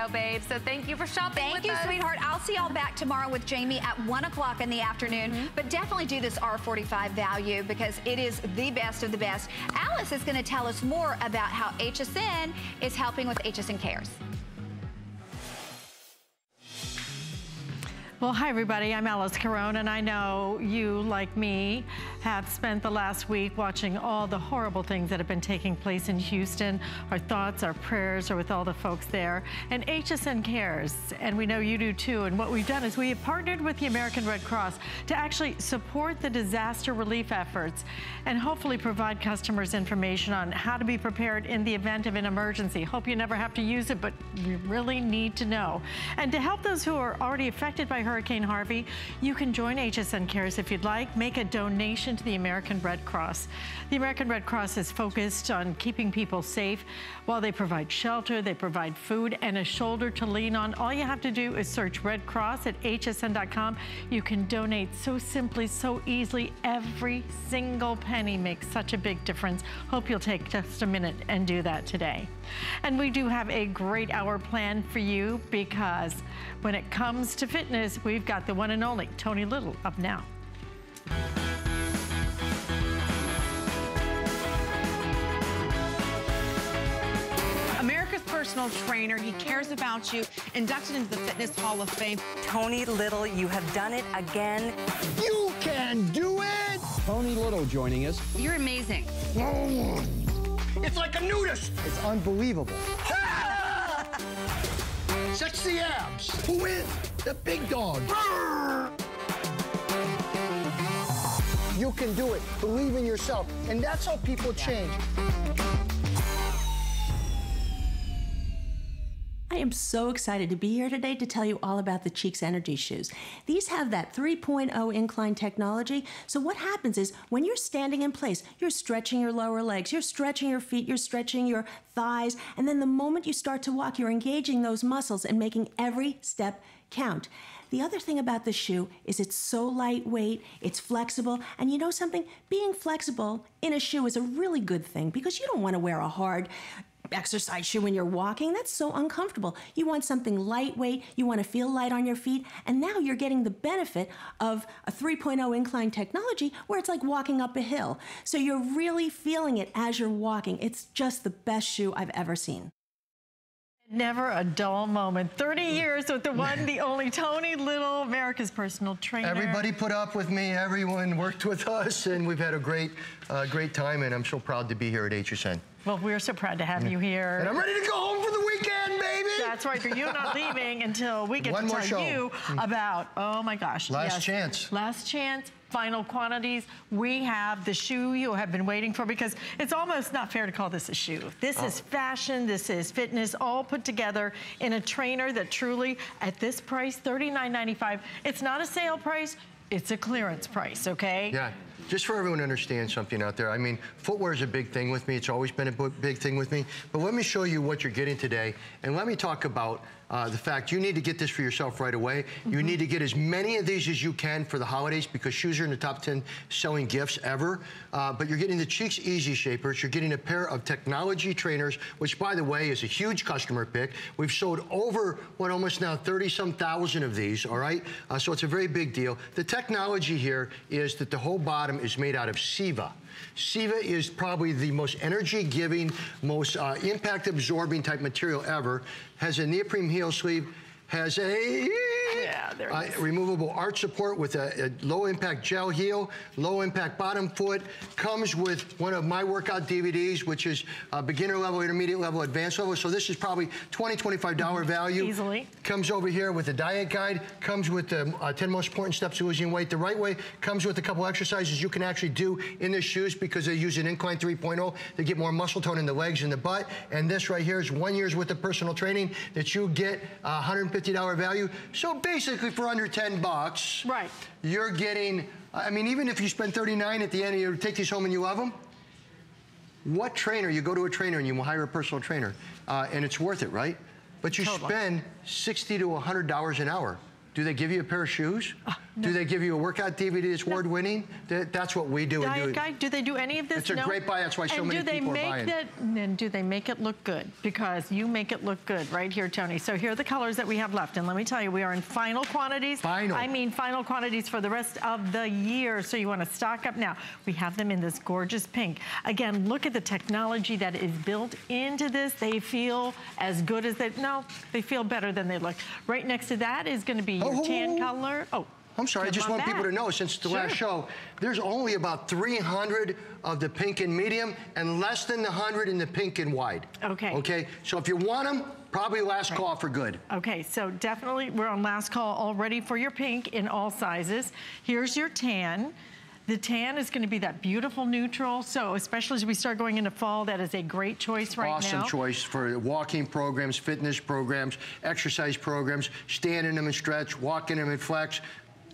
Oh, babe, so thank you for shopping Thank you, us. sweetheart. I'll see y'all back tomorrow with Jamie at 1 o'clock in the afternoon. Mm -hmm. But definitely do this R45 value because it is the best of the best. Alyce is going to tell us more about how HSN is helping with HSN Cares. Well, hi everybody, I'm Alyce Caron, and I know you, like me, have spent the last week watching all the horrible things that have been taking place in Houston. Our thoughts, our prayers are with all the folks there. And HSN cares, and we know you do too. And what we've done is we have partnered with the American Red Cross to actually support the disaster relief efforts and hopefully provide customers information on how to be prepared in the event of an emergency. Hope you never have to use it, but we really need to know. And to help those who are already affected by Hurricane Harvey, you can join HSN Cares if you'd like. Make a donation to the American Red Cross. The American Red Cross is focused on keeping people safe while they provide shelter, they provide food, and a shoulder to lean on. All you have to do is search Red Cross at hsn.com. You can donate so simply, so easily. Every single penny makes such a big difference. Hope you'll take just a minute and do that today. And we do have a great hour planned for you because when it comes to fitness, we've got the one and only Tony Little up now. America's personal trainer. He cares about you. Inducted into the Fitness Hall of Fame. Tony Little, you have done it again. You can do it! Tony Little joining us. You're amazing. It's like a nudist. It's unbelievable. Sexy abs. Who is? The big dog. You can do it. Believe in yourself. And that's how people change. I am so excited to be here today to tell you all about the Cheeks Energy shoes. These have that 3.0 incline technology. So what happens is when you're standing in place, you're stretching your lower legs, you're stretching your feet, you're stretching your thighs, and then the moment you start to walk, you're engaging those muscles and making every step count. The other thing about the shoe is it's so lightweight, it's flexible, and you know something? Being flexible in a shoe is a really good thing because you don't want to wear a hard exercise shoe when you're walking. That's so uncomfortable. You want something lightweight, you want to feel light on your feet, and now you're getting the benefit of a 3.0 incline technology where it's like walking up a hill. So you're really feeling it as you're walking. It's just the best shoe I've ever seen. Never a dull moment. 30 years with the one, the only Tony Little, America's personal trainer. Everybody put up with me. Everyone worked with us, and we've had a great, uh, great time, and I'm so proud to be here at HSN. Well, we're so proud to have you here. And I'm ready to go home for the weekend, baby! That's right, but you're not leaving until we get One to more tell show. you about, oh my gosh. Last yes, chance. Last chance, final quantities. We have the shoe you have been waiting for because it's almost not fair to call this a shoe. This Oh. is fashion, this is fitness, all put together in a trainer that truly, at this price, $39.95, it's not a sale price, it's a clearance price, okay? Yeah, just for everyone to understand something out there. I mean, footwear is a big thing with me. It's always been a big thing with me. But let me show you what you're getting today. And let me talk about uh, the fact you need to get this for yourself right away. You need to get as many of these as you can for the holidays because shoes are in the top 10 selling gifts ever. Uh, but you're getting the Cheeks Easy Shapers. You're getting a pair of technology trainers, which by the way is a huge customer pick. We've sold over, what, almost now 30 some thousand of these, all right? Uh, so it's a very big deal. The technology here is that the whole bottom is made out of SIVA. SIVA is probably the most energy-giving, most uh, impact-absorbing type material ever. Has a neoprene heel sleeve, has a Yeah, there it uh, is. removable arch support with a, a low impact gel heel, low impact bottom foot. Comes with one of my workout DVDs, which is uh, beginner level, intermediate level, advanced level. So this is probably $20, $25 value. Easily. Comes over here with a diet guide. Comes with the uh, 10 most important steps to losing weight the right way. Comes with a couple exercises you can actually do in the shoes because they use an incline 3.0 to get more muscle tone in the legs and the butt. And this right here is one year's worth of personal training that you get uh, $150 value. So basically for under 10 bucks, Right. you're getting, I mean, even if you spend 39 at the end and you take these home and you love them, what trainer, you go to a trainer and you hire a personal trainer, uh, and it's worth it, right? But you Totally. spend 60 to $100 an hour Do they give you a pair of shoes? Uh, no. Do they give you a workout DVD that's award winning? That's what we do. Diet do Guy, do they do any of this? It's a no. great buy. That's why so and many do they people are make buying. That, and do they make it look good? Because you make it look good right here, Tony. So here are the colors that we have left. And let me tell you, we are in final quantities. Final. I mean final quantities for the rest of the year. So you want to stock up now. We have them in this gorgeous pink. Again, look at the technology that is built into this. They feel as good as they, no, they feel better than they look. Right next to that is going to be your Oh, tan color. Oh, I'm sorry, I just want people to know since the Sure. last show, there's only about 300 of the pink and medium and less than the 100 in the pink and wide. Okay. Okay, so if you want them, probably last Right. call for good. Okay, so definitely we're on last call already for your pink in all sizes. Here's your tan. The tan is gonna be that beautiful neutral, so especially as we start going into fall, that is a great choice right awesome now. Awesome choice for walking programs, fitness programs, exercise programs, stand in them and stretch, walk in them and flex.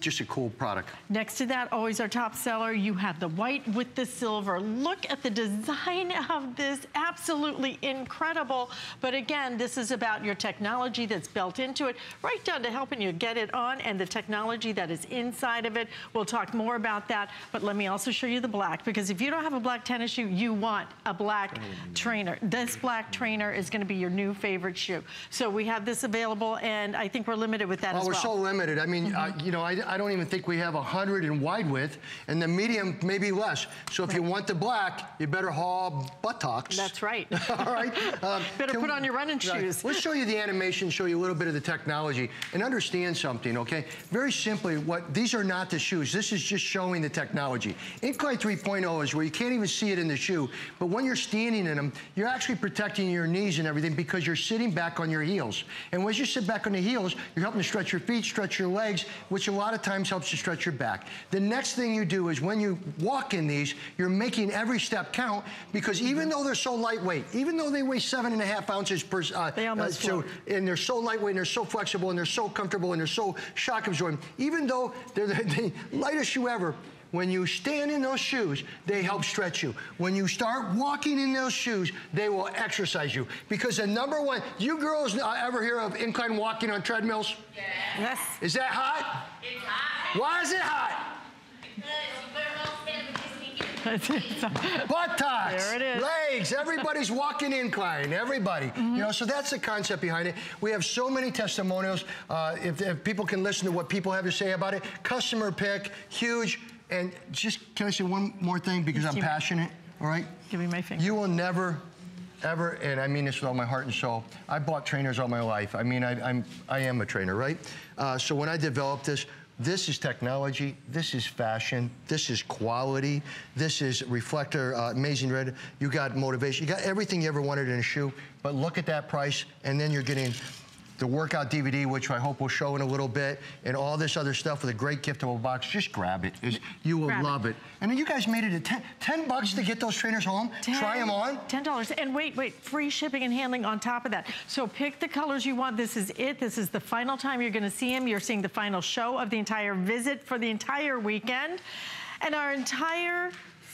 Just a cool product. Next to that, always our top seller, you have the white with the silver. Look at the design of this, absolutely incredible. But again, this is about your technology that's built into it, right down to helping you get it on and the technology that is inside of it. We'll talk more about that, but let me also show you the black, because if you don't have a black tennis shoe, you want a black trainer. This black trainer is gonna be your new favorite shoe. So we have this available, and I think we're limited with that Oh, as we're so limited. I mean, uh, Mm-hmm. you know, I, I don't even think we have 100 in wide width, and the medium maybe less. So if you want the black, you better haul buttocks. That's right. All right. Um, Better put we- on your running Right. shoes. Let's show you the animation, show you a little bit of the technology, and understand something, okay? Very simply, what these are not the shoes. This is just showing the technology. Incline 3.0 is where you can't even see it in the shoe, but when you're standing in them, you're actually protecting your knees and everything because you're sitting back on your heels. And when you sit back on the heels, you're helping to stretch your feet, stretch your legs, which a lot of times helps to stretch your back. The next thing you do is when you walk in these, you're making every step count because even though they're so lightweight, even though they weigh seven and a half ounces per, uh, They almost so, and they're so lightweight and they're so flexible and they're so comfortable and they're so shock absorbing, even though they're the, the lightest shoe ever, when you stand in those shoes, they help stretch you. When you start walking in those shoes, they will exercise you. Because the number one, you girls uh, ever hear of incline walking on treadmills? Yes. Is that hot? It's hot. Why is it hot? Because you better all stand up and just sneak it. Buttocks, There it is. legs, everybody's walking incline, everybody. Mm-hmm. You know, so that's the concept behind it. We have so many testimonials. Uh, if, if people can listen to what people have to say about it, customer pick, huge. And just, can I say one more thing because I'm passionate, all right? Give me my finger. You will never, ever, and I mean this with all my heart and soul. I bought trainers all my life. I mean, I, I'm, I am a trainer, right? Uh, so when I developed this, this is technology, this is fashion, this is quality, this is reflector, uh, amazing red. You got motivation, you got everything you ever wanted in a shoe, but look at that price, and then you're getting the workout DVD, which I hope we'll show in a little bit, and all this other stuff with a great giftable box. Just grab it. It's- you will Grab love it. And then you guys made it at 10, 10 bucks to get those trainers home, try them on. $10. And wait, wait, free shipping and handling on top of that. So pick the colors you want. This is it. This is the final time you're gonna see them. You're seeing the final show of the entire visit for the entire weekend. And our entire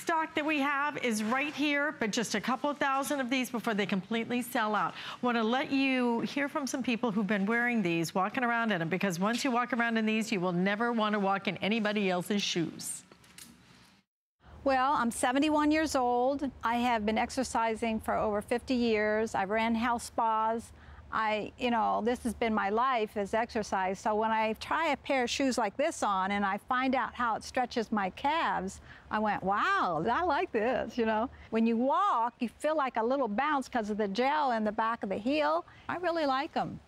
stock that we have is right here, but just a couple thousand of these before they completely sell out. Want to let you hear from some people who've been wearing these, walking around in them, because once you walk around in these, you will never want to walk in anybody else's shoes. Well, I'm 71 years old. I have been exercising for over 50 years. I ran health spas. I, you know, this has been my life is exercise. So when I try a pair of shoes like this on and I find out how it stretches my calves, I went, wow, I like this, you know. When you walk, you feel like a little bounce because of the gel in the back of the heel. I really like them.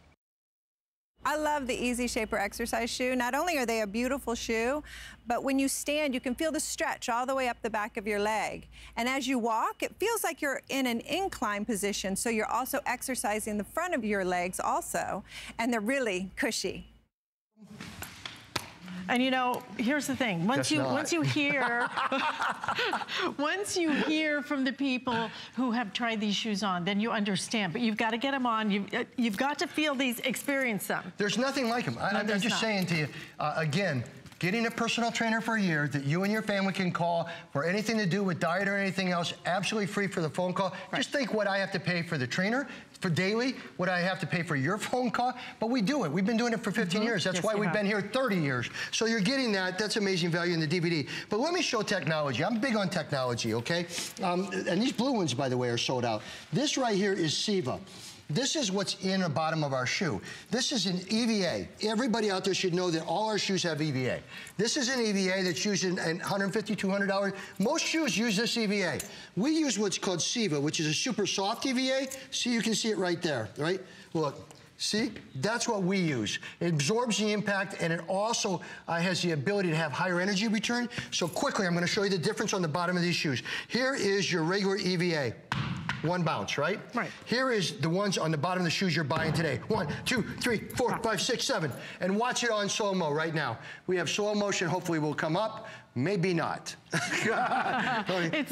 I love the Easy Shaper exercise shoe. Not only are they a beautiful shoe, but when you stand, you can feel the stretch all the way up the back of your leg. And as you walk, it feels like you're in an incline position, so you're also exercising the front of your legs also, and they're really cushy. And you know, here's the thing. Once you not. once you hear once you hear from the people who have tried these shoes on, then you understand. But you've got to get them on. You've, uh, you've got to feel these, experience them. There's nothing like them. I, No, there's just not. saying to you, uh, again, Getting a personal trainer for a year that you and your family can call for anything to do with diet or anything else, absolutely free for the phone call. Right. Just think what I have to pay for the trainer, for daily, what I have to pay for your phone call, but we do it. We've been doing it for 15 mm -hmm. years. That's yes, why we've have. been here 30 years. So you're getting that. That's amazing value in the DVD. But let me show technology. I'm big on technology, okay? Um, and these blue ones, by the way, are sold out. This right here is Seva. This is what's in the bottom of our shoe. This is an EVA. Everybody out there should know that all our shoes have EVA. This is an EVA that's used in, in $150, $200. Most shoes use this EVA. We use what's called Seva, which is a super soft EVA. See, you can see it right there, right? Look, See, that's what we use. It absorbs the impact and it also uh, has the ability to have higher energy return. So quickly, I'm gonna show you the difference on the bottom of these shoes. Here is your regular EVA one bounce, right? Right. Here is the ones on the bottom of the shoes you're buying today. One, two, three, four, five, six, seven. And watch it on slow mo right now. We have slow motion, hopefully will come up. Maybe not. it's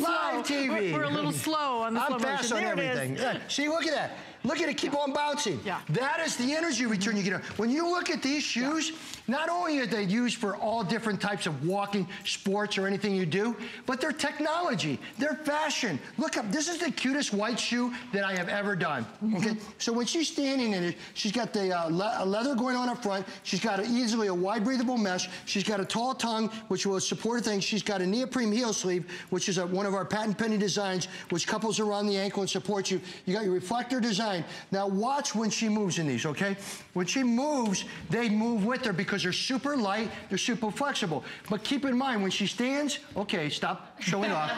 Live slow. TV. We're, we're, a little slow on the I'm slow motion. I'm fast on there everything. See, look at that. Look at it keep on bouncing. Yeah. That is the energy return you get. When you look at these shoes, yeah. not only are they used for all different types of walking, sports, or anything you do, but they're technology, they're fashion. Look up, this is the cutest white shoe that I have ever done. Mm -hmm. Okay, so when she's standing in it, she's got the uh, le leather going on up front. She's got a, easily a wide breathable mesh. She's got a tall tongue, which will support things. She's got a neoprene heel sleeve, which is a, one of our patent pending designs, which couples around the ankle and supports you. You got your reflector design. Now watch when she moves in these, okay? When she moves, they move with her because they're super light, they're super flexible. But keep in mind, when she stands, okay, stop showing off.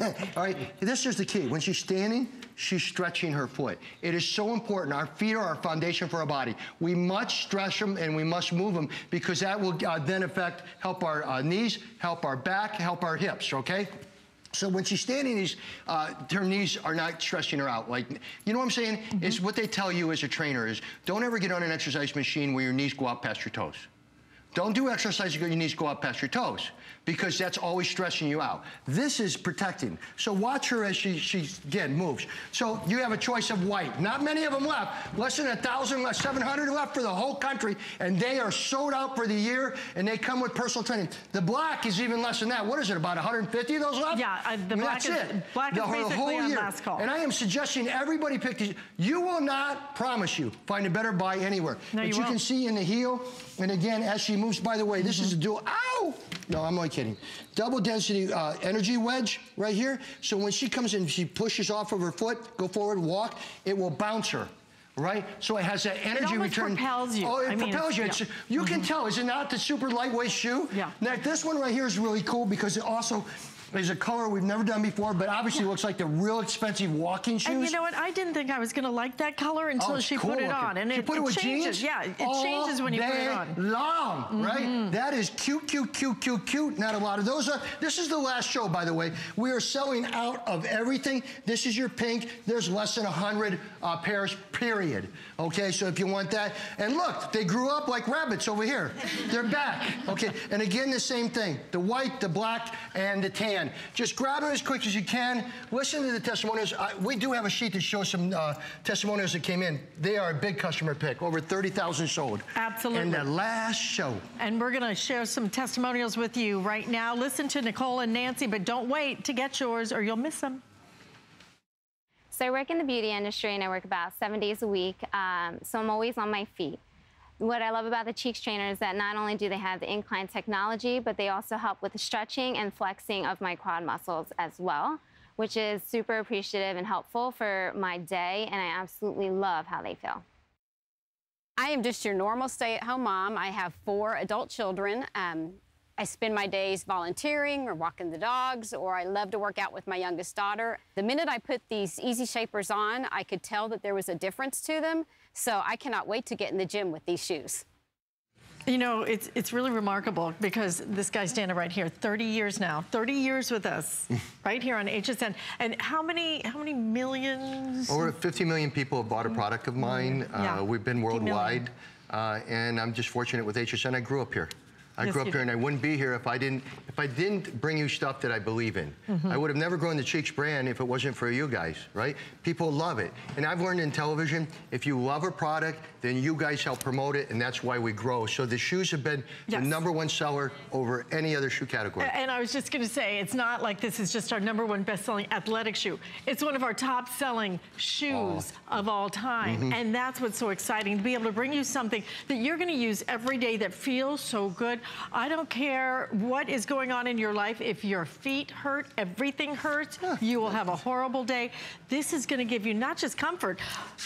All right, this is the key. When she's standing, she's stretching her foot. It is so important. Our feet are our foundation for our body. We must stretch them and we must move them because that will uh, then affect, help our uh, knees, help our back, help our hips, okay? So when she's standing, these, uh, her knees are not stressing her out. Like, you know what I'm saying? Mm -hmm. Is what they tell you as a trainer is don't ever get on an exercise machine where your knees go out past your toes. Don't do exercise where your knees go out past your toes because that's always stressing you out. This is protecting. So watch her as she, she again, moves. So you have a choice of white. Not many of them left. Less than a 1,000, less 700 left for the whole country, and they are sold out for the year, and they come with personal training. The black is even less than that. What is it, about 150 of those left? Yeah, uh, the black that's is, it. black the, is basically whole on last call. And I am suggesting everybody pick these. You will not, promise you, find a better buy anywhere. No, but you, you can see in the heel, and again, as she moves, by the way, this mm -hmm. is a dual, ow! No, I'm only kidding. Double density uh, energy wedge right here. So when she comes in, she pushes off of her foot, go forward, walk, it will bounce her right? So it has that energy it return. propels you. Oh, it I propels mean, you. Yeah. you mm -hmm. can mm-hmm. tell, is it not the super lightweight shoe? Yeah. Now, this one right here is really cool because it also there's a color we've never done before, but obviously looks like the real expensive walking shoes. And you know what? I didn't think I was going to like that color until oh, she cool put it looking. on. And she it, put it, it with changes. jeans? Yeah, it All changes when you put it on. long, mm -hmm. right? That is cute, cute, cute, cute, cute. Not a lot of those. Are, this is the last show, by the way. We are selling out of everything. This is your pink. There's less than 100 uh, pairs, period. Okay, so if you want that. And look, they grew up like rabbits over here. They're back. Okay, and again, the same thing. The white, the black, and the tan. Just grab it as quick as you can. Listen to the testimonials. I, we do have a sheet that shows some uh, testimonials that came in. They are a big customer pick. Over 30,000 sold. Absolutely. In the last show. And we're going to share some testimonials with you right now. Listen to Nicole and Nancy, but don't wait to get yours or you'll miss them. So I work in the beauty industry and I work about seven days a week. Um, so I'm always on my feet. What I love about the Cheeks Trainer is that not only do they have the incline technology, but they also help with the stretching and flexing of my quad muscles as well, which is super appreciative and helpful for my day, and I absolutely love how they feel. I am just your normal stay-at-home mom. I have four adult children. Um, I spend my days volunteering or walking the dogs, or I love to work out with my youngest daughter. The minute I put these Easy Shapers on, I could tell that there was a difference to them. So I cannot wait to get in the gym with these shoes. You know, it's it's really remarkable because this guy's standing right here, 30 years now, 30 years with us, right here on HSN. And how many how many millions? Over 50 million people have bought a product of mine. Yeah. Uh, we've been worldwide, uh, and I'm just fortunate with HSN. I grew up here. I Yes, grew up here, and I wouldn't be here if I didn't if I didn't bring you stuff that I believe in. Mhm. I would have never grown the Cheeks brand if it wasn't for you guys, right? People love it, and I've learned in television, if you love a product, then you guys help promote it, and that's why we grow. So the shoes have been Yes. the number one seller over any other shoe category. And I was just going to say, it's not like this is just our number one best-selling athletic shoe. It's one of our top-selling shoes of all time. Mhm. And that's what's so exciting, to be able to bring you something that you're going to use every day that feels so good. I don't care what is going on in your life. If your feet hurt, everything hurts, you will have a horrible day. This is going to give you not just comfort,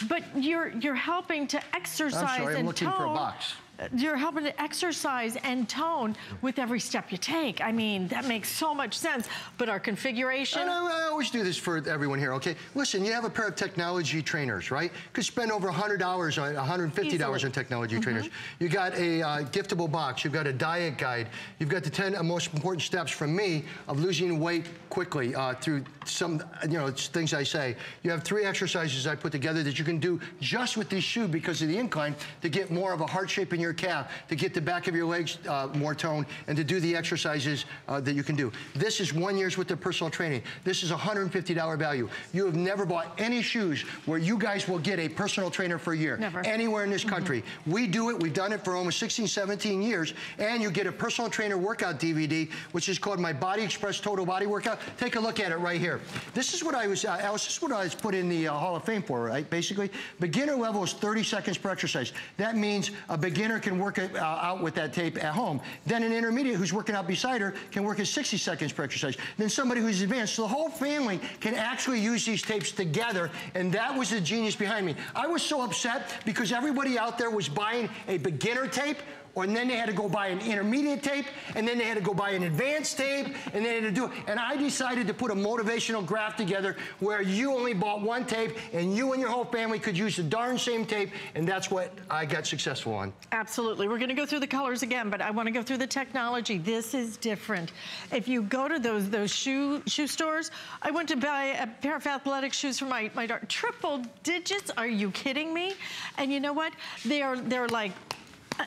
but you're, you're helping to exercise I'm sorry, I'm and looking tone. for a box. You're helping to exercise and tone with every step you take. I mean, that makes so much sense. But our configuration. And I, I always do this for everyone here, okay? Listen, you have a pair of technology trainers, right? Could spend over $100 on $150 Easily. on technology Mhm. trainers. You got a uh, giftable box. You've got a diet guide. You've got the 10 most important steps from me of losing weight quickly uh, through some, you know, things I say. You have three exercises I put together that you can do just with this shoe because of the incline to get more of a heart shape in your calf, to get the back of your legs uh, more toned, and to do the exercises uh, that you can do. This is one year's worth of personal training. This is $150 value. You have never bought any shoes where you guys will get a personal trainer for a year. Never. Anywhere in this Mm-hmm. country. We do it. We've done it for almost 16, 17 years. And you get a personal trainer workout DVD, which is called My Body Express Total Body Workout. Take a look at it right here. This is what I was, uh, Alyce, this is what I was put in the uh, Hall of Fame for, right? Basically, beginner level is 30 seconds per exercise. That means a beginner can work it uh, out with that tape at home. Then an intermediate who's working out beside her can work at 60 seconds per exercise. Then somebody who's advanced. So the whole family can actually use these tapes together, and that was the genius behind me. I was so upset because everybody out there was buying a beginner tape or then they had to go buy an intermediate tape, and then they had to go buy an advanced tape, and they had to do it. And I decided to put a motivational graph together where you only bought one tape, and you and your whole family could use the darn same tape, and that's what I got successful on. Absolutely. We're going to go through the colors again, but I want to go through the technology. This is different. If you go to those those shoe shoe stores, I went to buy a pair of athletic shoes for my my daughter. Triple digits? Are you kidding me? And you know what? They are they're like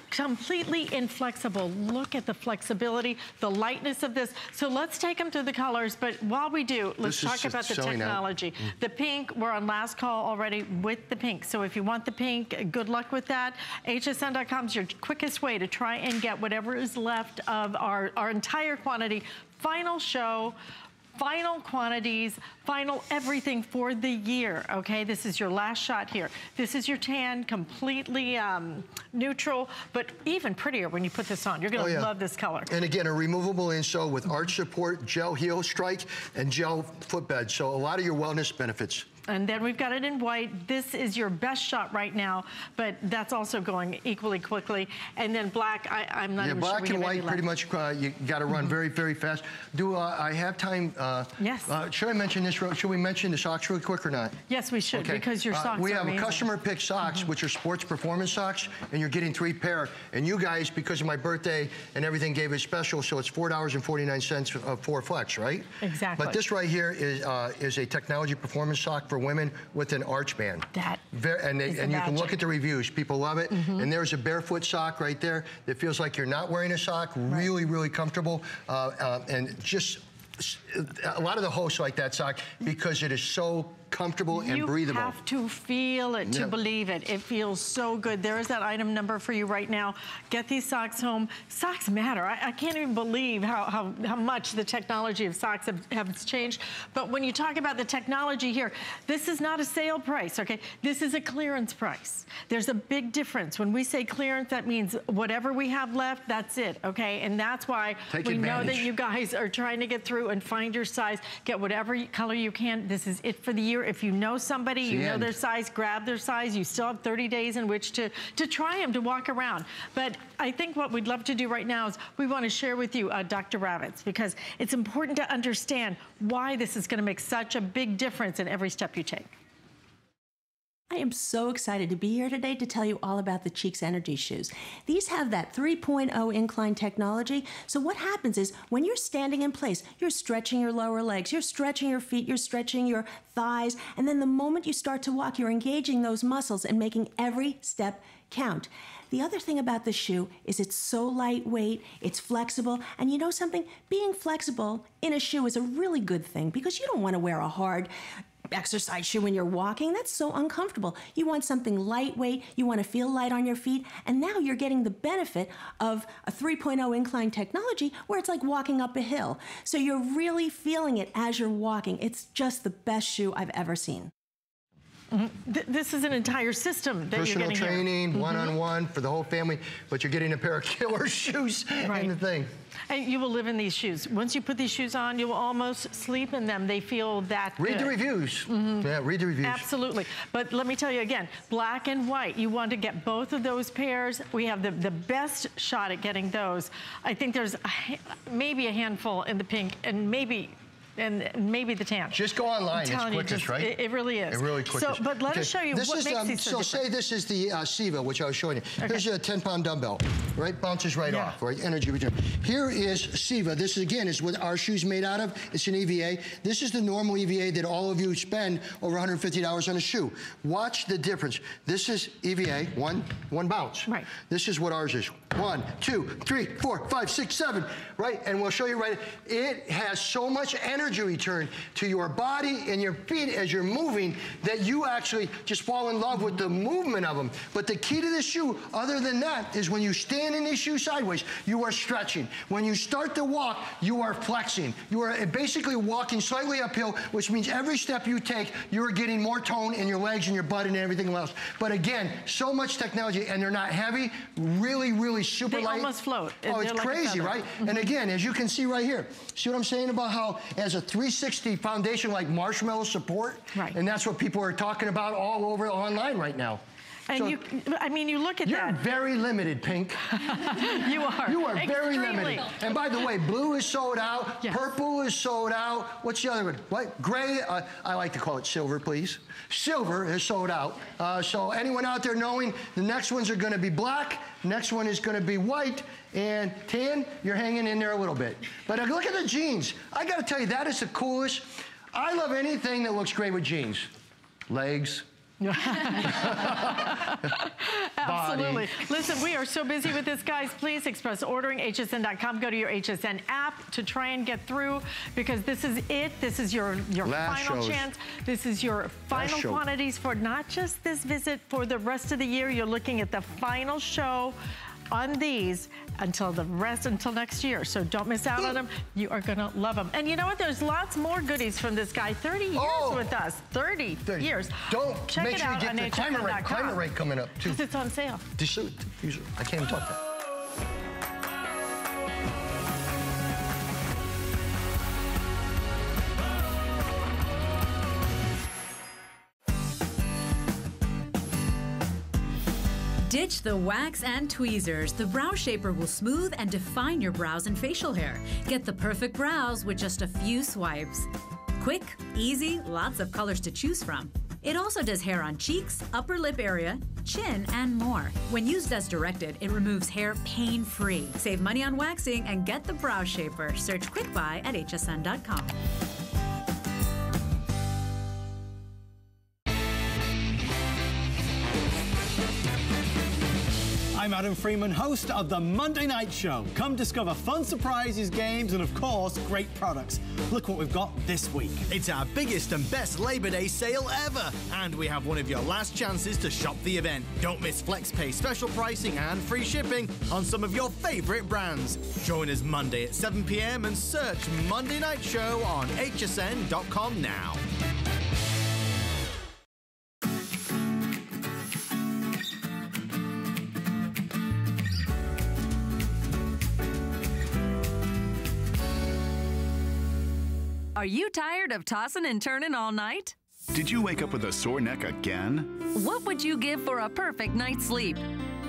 completely inflexible. Look at the flexibility, the lightness of this. So let's take them through the colors, but while we do, let's This talk about the technology. The pink, we're on last call already with the pink. So if you want the pink, good luck with that. HSN.com is your quickest way to try and get whatever is left of our, our entire quantity. Final show, final quantities, final everything for the year, okay? This is your last shot here. This is your tan, completely um, neutral, but even prettier when you put this on. You're gonna Oh, yeah. love this color. And again, a removable insole with arch support, gel heel strike, and gel footbed. So a lot of your wellness benefits. And then we've got it in white. This is your best shot right now, but that's also going equally quickly. And then black, I, I'm not yeah, even black sure and white, pretty much, uh, you got to run very, very fast. Do uh, I have time? Uh, Yes. Uh, should I mention this? Should we mention the socks really quick or not? Yes, we should, okay. because your Uh, socks We have amazing. Mm-hmm. customer pick socks, which are sports performance socks, and you're getting three pair. And you guys, because of my birthday and everything, gave it special, so it's four dollars and forty nine cents uh, for flex, right? Exactly. But this right here is uh, is a technology performance sock for women with an arch band. That Very, and they, and you can look at the reviews. People love it. Mhm. And there's a barefoot sock right there that feels like you're not wearing a sock. Really, really comfortable. Uh, uh, and just a lot of the hosts like that sock because it is so comfortable and you breathable. have to feel it to Yeah. believe it. It feels so good. There is that item number for you right now. Get these socks home. Socks matter. I, I can't even believe how, how, how much the technology of socks have, have changed. But when you talk about the technology here, this is not a sale price, okay? This is a clearance price. There's a big difference. When we say clearance, that means whatever we have left, that's it, okay? And that's why Take we know that you guys are trying to get through and find your size. Get whatever color you can. This is it for the year. If you know somebody, It's you the know end. their size, grab their size. You still have 30 days in which to, to try them, to walk around. But I think what we'd love to do right now is we want to share with you uh, Dr. Ravitz because it's important to understand why this is going to make such a big difference in every step you take. I am so excited to be here today to tell you all about the Cheeks Energy shoes. These have that 3.0 incline technology. So what happens is when you're standing in place, you're stretching your lower legs, you're stretching your feet, you're stretching your thighs, and then the moment you start to walk, you're engaging those muscles and making every step count. The other thing about the shoe is it's so lightweight, it's flexible, and you know something? Being flexible in a shoe is a really good thing because you don't want to wear a hard exercise shoe when you're walking. That's so uncomfortable. You want something lightweight, you want to feel light on your feet, and now you're getting the benefit of a 3.0 incline technology where it's like walking up a hill. So you're really feeling it as you're walking. It's just the best shoe I've ever seen. Mm -hmm. Th this is an entire system that Personal you're getting training, mm-hmm. one-on-one mm -hmm. for the whole family, but you're getting a pair of killer shoes right. in the thing. And you will live in these shoes. Once you put these shoes on, you will almost sleep in them. They feel that Read good. the reviews. Mm -hmm. Yeah, read the reviews. Absolutely. But let me tell you again, black and white, you want to get both of those pairs. We have the, the best shot at getting those. I think there's a, maybe a handful in the pink and maybe and maybe the tan. Just go online. It's quickest, just, right? It, it, really is. It really quickest. So, but let okay. us show you this what is, makes um, these so, so say this is the uh, Siva, which I was showing you. Okay. Here's a 10-pound dumbbell, right? Bounces right yeah. off, right? Energy return. Here is Siva. This, again, is what our shoe's made out of. It's an EVA. This is the normal EVA that all of you spend over $150 on a shoe. Watch the difference. This is EVA, one, one bounce. Right. This is what ours is. One, two, three, four, five, six, seven, right? And we'll show you right. It has so much energy return to your body and your feet as you're moving that you actually just fall in love with the movement of them. But the key to the shoe, other than that, is when you stand in these shoes sideways, you are stretching. When you start to walk, you are flexing. You are basically walking slightly uphill, which means every step you take, you are getting more tone in your legs and your butt and everything else. But again, so much technology, and they're not heavy, really, really super they light. They almost float. Oh, it's like crazy, right? Mm -hmm. And again, as you can see right here, see what I'm saying about how as a 360 foundation like marshmallow support? Right. And that's what people are talking about all over online right now. And so you, I mean, you look at you're that. You're very limited, Pink. you are. You are Extremely. very limited. And by the way, blue is sold out. Yes. Purple is sold out. What's the other one? What? Gray, uh, I like to call it silver, please. Silver is sold out. Uh, so anyone out there knowing the next ones are going to be black, next one is going to be white, and tan, you're hanging in there a little bit. But uh, look at the jeans. I got to tell you, that is the coolest. I love anything that looks great with jeans. Legs, Absolutely. Listen, we are so busy with this, guys. Please express ordering hsn.com. Go to your HSN app to try and get through because this is it. This is your, your final shows. chance. This is your final quantities for not just this visit, for the rest of the year. You're looking at the final show on these until the rest, until next year. So don't miss out on hmm. them. You are gonna love them. And you know what? There's lots more goodies from this guy. 30 years oh, with us. 30, 30, years. Don't Check make sure you get the climate rate, climate rate coming up too. Because it's on sale. I can't even talk that. Ditch the wax and tweezers. The Brow Shaper will smooth and define your brows and facial hair. Get the perfect brows with just a few swipes. Quick, easy, lots of colors to choose from. It also does hair on cheeks, upper lip area, chin, and more. When used as directed, it removes hair pain-free. Save money on waxing and get the Brow Shaper. Search Quick Buy at hsn.com. I'm Adam Freeman, host of the Monday Night Show. Come discover fun surprises, games, and of course, great products. Look what we've got this week. It's our biggest and best Labor Day sale ever. And we have one of your last chances to shop the event. Don't miss FlexPay special pricing and free shipping on some of your favorite brands. Join us Monday at 7 p.m. and search Monday Night Show on hsn.com now. Are you tired of tossing and turning all night? Did you wake up with a sore neck again? What would you give for a perfect night's sleep?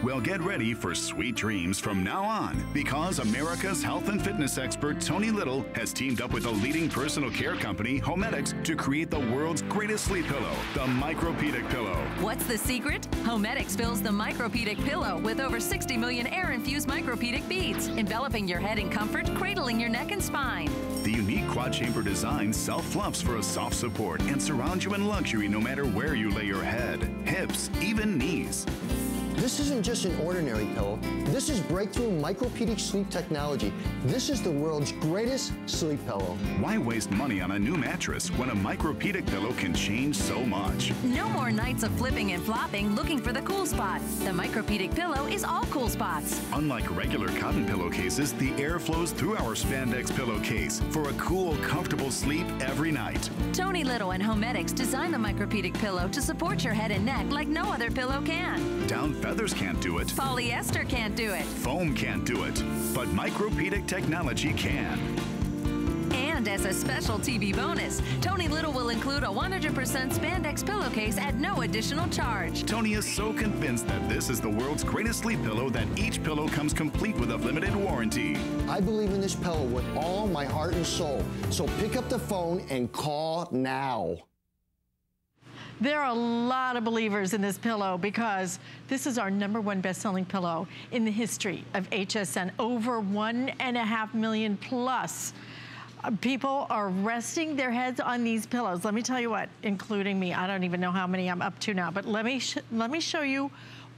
Well, get ready for sweet dreams from now on because America's health and fitness expert Tony Little has teamed up with a leading personal care company, Homedics, to create the world's greatest sleep pillow, the Micropedic Pillow. What's the secret? Homedics fills the Micropedic pillow with over 60 million air-infused micropedic beads, enveloping your head in comfort, cradling your neck and spine. The unique quad chamber design self fluffs for a soft support and surrounds you in luxury no matter where you lay your head, hips, even knees. This isn't just an ordinary pillow. This is breakthrough micropedic sleep technology. This is the world's greatest sleep pillow. Why waste money on a new mattress when a micropedic pillow can change so much? No more nights of flipping and flopping looking for the cool spot. The Micropedic pillow is all cool spots. Unlike regular cotton pillowcases, the air flows through our spandex pillowcase for a cool, comfortable sleep every night. Tony Little and Homedics designed the Micropedic pillow to support your head and neck like no other pillow can. Down feathers can't do it. Polyester can't do it. Foam can't do it. But micropedic technology can. And as a special TV bonus, Tony Little will include a 100% spandex pillowcase at no additional charge. Tony is so convinced that this is the world's greatest sleep pillow that each pillow comes complete with a limited warranty. I believe in this pillow with all my heart and soul. So pick up the phone and call now. There are a lot of believers in this pillow because this is our number one best-selling pillow in the history of HSN. Over one and a half million plus uh, people are resting their heads on these pillows. Let me tell you what, including me. I don't even know how many I'm up to now, but let me let me show you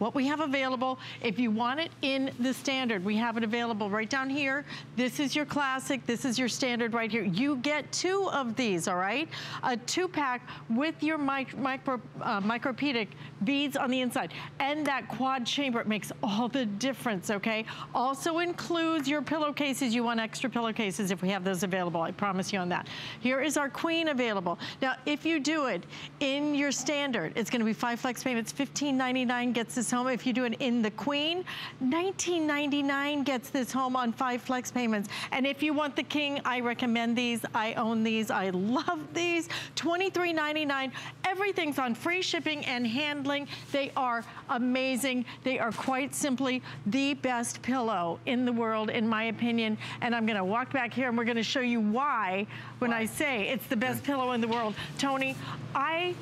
what we have available. If you want it in the standard, we have it available right down here. This is your classic. This is your standard right here. You get two of these, all right? A two pack with your mic micro, uh, micropedic beads on the inside. And that quad chamber, it makes all the difference, okay? Also includes your pillowcases. You want extra pillowcases if we have those available. I promise you on that. Here is our queen available. Now, if you do it in your standard, it's gonna be five flex payments, $15.99 gets this home. If you do it in the Queen, $19.99 gets this home on five flex payments. And if you want the King, I recommend these. I own these. I love these. $23.99. Everything's on free shipping and handling. They are amazing. They are quite simply the best pillow in the world, in my opinion. And I'm gonna walk back here and we're gonna show you why when I say it's the best pillow in the world. Tony, I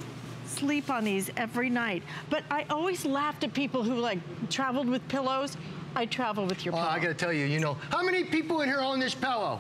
sleep on these every night. But I always laughed at people who like traveled with pillows. I travel with your pillow. I gotta tell you, you know, how many people in here own this pillow?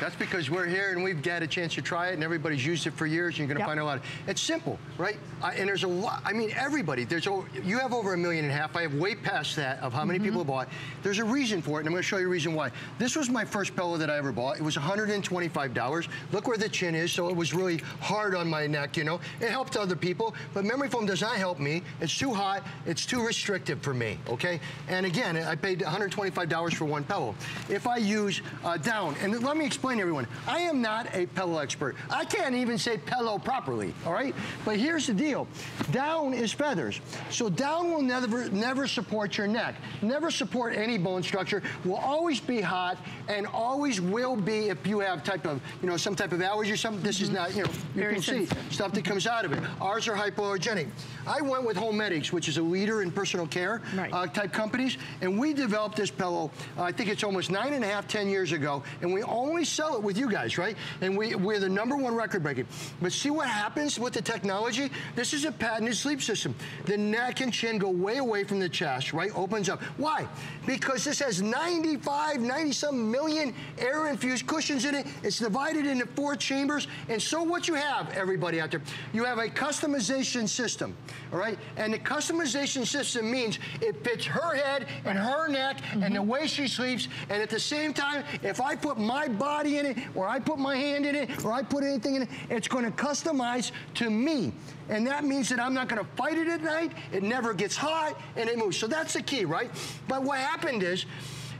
That's because we're here and we've had a chance to try it and everybody's used it for years. And you're gonna yep. find a lot. It's simple, right? I, and there's a lot, I mean, everybody, there's, a, you have over a million and a half. I have way past that of how many mm -hmm. people have bought. There's a reason for it and I'm gonna show you a reason why. This was my first pillow that I ever bought. It was $125. Look where the chin is, so it was really hard on my neck, you know. It helped other people, but memory foam does not help me. It's too hot, it's too restrictive for me, okay? And again, I paid $125 for one pillow. If I use uh, down, and let me explain to everyone, I am not a pillow expert. I can't even say pillow properly, all right? But here's the deal. Down is feathers. So down will never, never support your neck, never support any bone structure, will always be hot, and always will be if you have type of, you know, some type of allergy or something. This is mm-hmm. not, you know, you Very can sensitive. see stuff that comes out of it. Ours are hypoallergenic. I went with Homedics, which is a leader in personal care right. uh, type companies, and we developed this pillow, uh, I think it's almost nine and a half, ten years ago, and we only sell it with you guys, right? And we, we're the number one record breaker. But see what happens with the technology? This is a patented sleep system. The neck and chin go way away from the chest, right? Opens up. Why? Because this has 95, 90 some million air infused cushions in it. It's divided into four chambers. And so what you have, everybody out there, you have a customization system all right? And the customization system means it fits her head and her neck mm -hmm. and the mm-hmm. way she sleeps. And at the same time, if I put my body in it, or I put my hand in it, or I put anything in it, it's going to customize to me. And that means that I'm not going to fight it at night. It never gets hot, and it moves. So that's the key, right? But what happened is,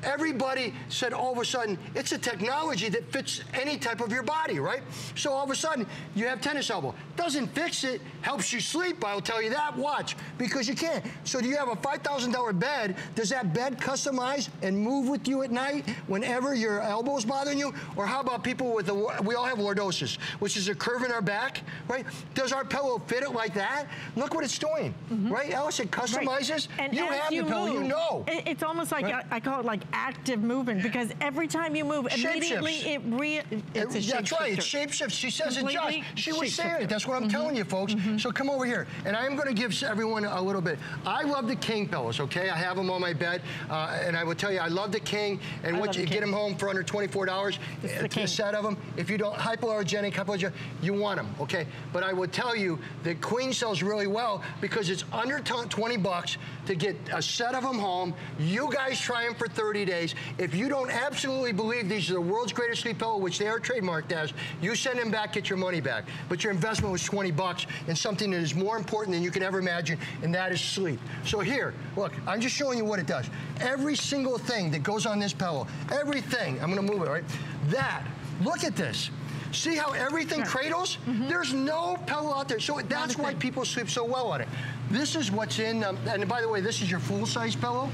everybody said all of a sudden, it's a technology that fits any type of your body, right? So all of a sudden, you have tennis elbow. Doesn't fix it, helps you sleep, I'll tell you that. Watch, because you can't. So do you have a $5,000 bed? Does that bed customize and move with you at night whenever your elbow's bothering you? Or how about people with the, we all have lordosis, which is a curve in our back, right? Does our pillow fit it like that? Look what it's doing, mm-hmm. right? Alyce, it customizes. Right. And you have you the pillow, move, you know. It's almost like, Right. I, I call it like active movement because every time you move, immediately it re, it's a It- That's right, it's shapeshifts. She says it just. She was saying it. That's what I'm telling you, folks. So come over here. And I am going to give everyone a little bit. I love the King pillows, okay? I have them on my bed. Uh, and I will tell you, I love the King. And once you the get them home for under $24, This is uh, the a set of them. If you don't, hypoallergenic, hypoallergenic, you want them, okay? But I would tell you that Queen sells really well because it's under 20 bucks to get a set of them home. You guys try them for 30 days. If you don't absolutely believe these are the world's greatest sleep pillow, which they are trademarked as, you send them back, get your money back. But your investment was 20 bucks in something that is more important than you can ever imagine, and that is sleep. So here, look, I'm just showing you what it does. Every single thing that goes on this pillow, everything, I'm gonna move it, right? That, look at this. See how everything cradles? There's no pillow out there. So that's why people sleep so well on it. This is what's in, um, and by the way, this is your full-size pillow.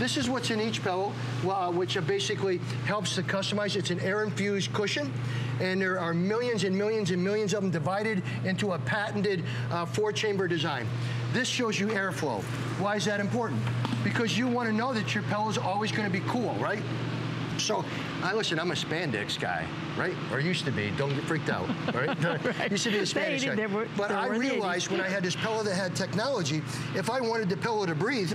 This is what's in each pillow, uh, which basically helps to customize. It's an air-infused cushion, and there are millions and millions and millions of them divided into a patented uh, four-chamber design. This shows you airflow. Why is that important? Because you want to know that your pillow is always going to be cool, right? So, I listen, I'm a spandex guy, right? Or used to be. Don't get freaked out, right? Right. Used to be a spandex guy. were- but I were the 80s. realized when I had this pillow that had technology, if I wanted the pillow to breathe,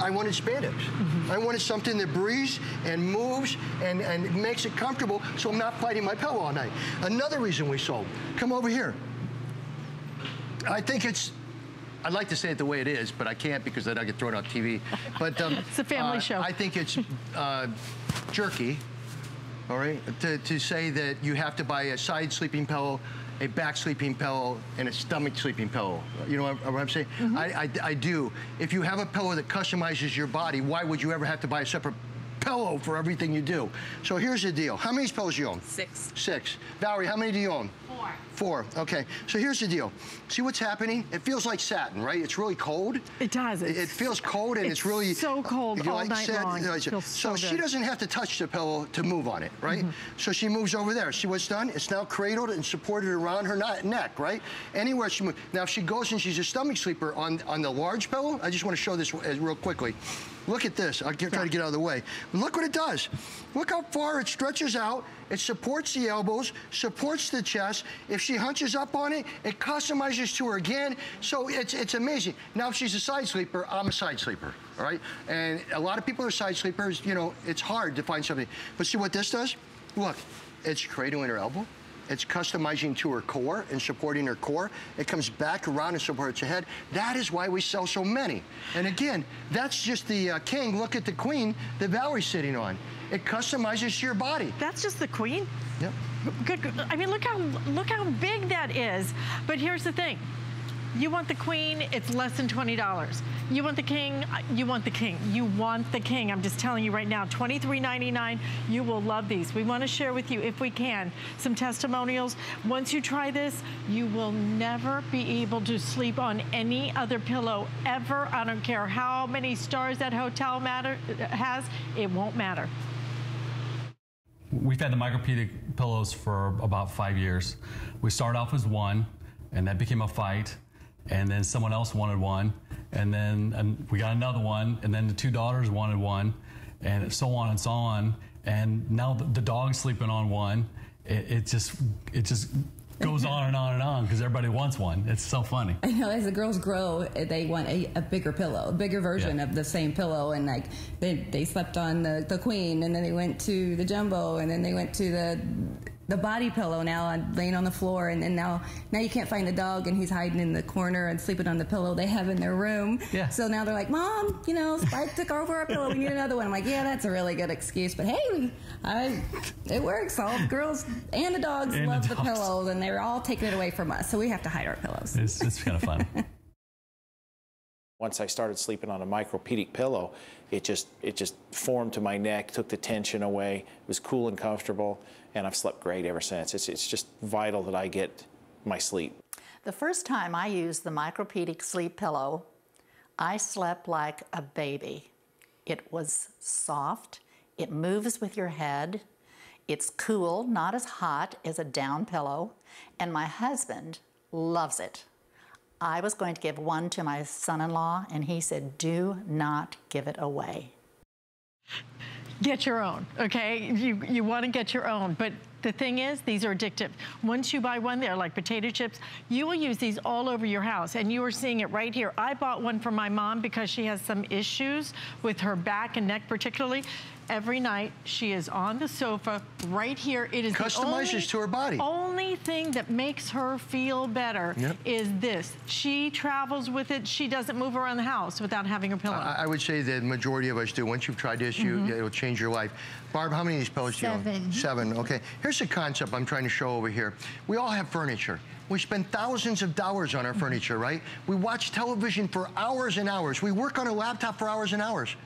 I wanted spandex. Mm-hmm. I wanted something that breathes and moves and, and makes it comfortable so I'm not fighting my pillow all night. Another reason we sold. Come over here. I think it's I'd like to say it the way it is, but I can't because then I get thrown off TV. But um, It's a family uh, show. I think it's uh, jerky. All right, to, to say that you have to buy a side sleeping pillow, a back sleeping pillow, and a stomach sleeping pillow. You know what, what I'm saying? Mm-hmm. I, I, I do. If you have a pillow that customizes your body, why would you ever have to buy a separate pillow for everything you do? So here's the deal. How many pillows you own? Six. Six. Valerie, how many do you own? Four. Four. Okay. So here's the deal. See what's happening? It feels like satin, right? It's really cold. It does. It, it feels cold and it's, it's really so cold you all night said- long. you It feels so so she doesn't have to touch the pillow to move on it, right? Mm-hmm. So she moves over there. See what's done? It's now cradled and supported around her neck, right? Anywhere she moves. Now if she goes and she's a stomach sleeper on on the large pillow, I just want to show this real quickly. Look at this. I'll get, try to get out of the way. Look what it does. Look how far it stretches out. It supports the elbows, supports the chest. If she hunches up on it, it customizes to her again. So it's, it's amazing. Now, if she's a side sleeper, I'm a side sleeper, all right? And a lot of people are side sleepers. You know, it's hard to find something. But see what this does? Look, it's cradling her elbow. It's customizing to her core and supporting her core. It comes back around and supports her head. That is why we sell so many. And again, that's just the uh, king. Look at the queen that Valerie's sitting on. It customizes to your body. That's just the queen? Yep. Good. good. I mean, look how look how big that is. But here's the thing. You want the queen, it's less than $20. You want the king, you want the king. You want the king. I'm just telling you right now, $23.99. You will love these. We want to share with you, if we can, some testimonials. Once you try this, you will never be able to sleep on any other pillow ever. I don't care how many stars that hotel matter has, it won't matter. We've had the micropedic pillows for about five years. We started off as one, and that became a fight, and then someone else wanted one, and then and we got another one, and then the two daughters wanted one, and so on and so on. And now the, the dog's sleeping on one. It, it just it just goes on and on and on because everybody wants one. It's so funny. I know as the girls grow, they want a, a bigger pillow, a bigger version Yeah. of the same pillow. And like they, they slept on the, the queen, and then they went to the jumbo, and then they went to the the body pillow now on, laying on the floor. And, and now now you can't find the dog, and he's hiding in the corner and sleeping on the pillow they have in their room. Yeah. So now they're like, Mom, you know, Spike took over our pillow. We need another one. I'm like, Yeah, that's a really good excuse, but hey, I it works. All the girls and the dogs And the love the, dogs. pillows, and they're all taking it away from us. So we have to hide our pillows. It's, it's kind of fun. Once I started sleeping on a micropedic pillow, it just it just formed to my neck, took the tension away. It was cool and comfortable, and I've slept great ever since. It's it's just vital that I get my sleep. The first time I used the micropedic sleep pillow, I slept like a baby. It was soft, it moves with your head, it's cool, not as hot as a down pillow, and my husband loves it. I was going to give one to my son-in-law, and he said, do not give it away. Get your own, okay? You, you want to get your own, but the thing is, these are addictive. Once you buy one, they're like potato chips. You will use these all over your house, and you are seeing it right here. I bought one for my mom because she has some issues with her back and neck particularly every night. She is on the sofa right here. It is customizes only, to her body. Only thing that makes her feel better yep. is this. She travels with it. She doesn't move around the house without having her pillow. I, I would say the majority of us do. Once you've tried this, you, mm -hmm. it'll change your life. Barb, how many of these pillows Seven. do you own? Seven. Seven, Okay. Here's the concept I'm trying to show over here. We all have furniture. We spend thousands of dollars on our mm-hmm. furniture, right? We watch television for hours and hours. We work on a laptop for hours and hours.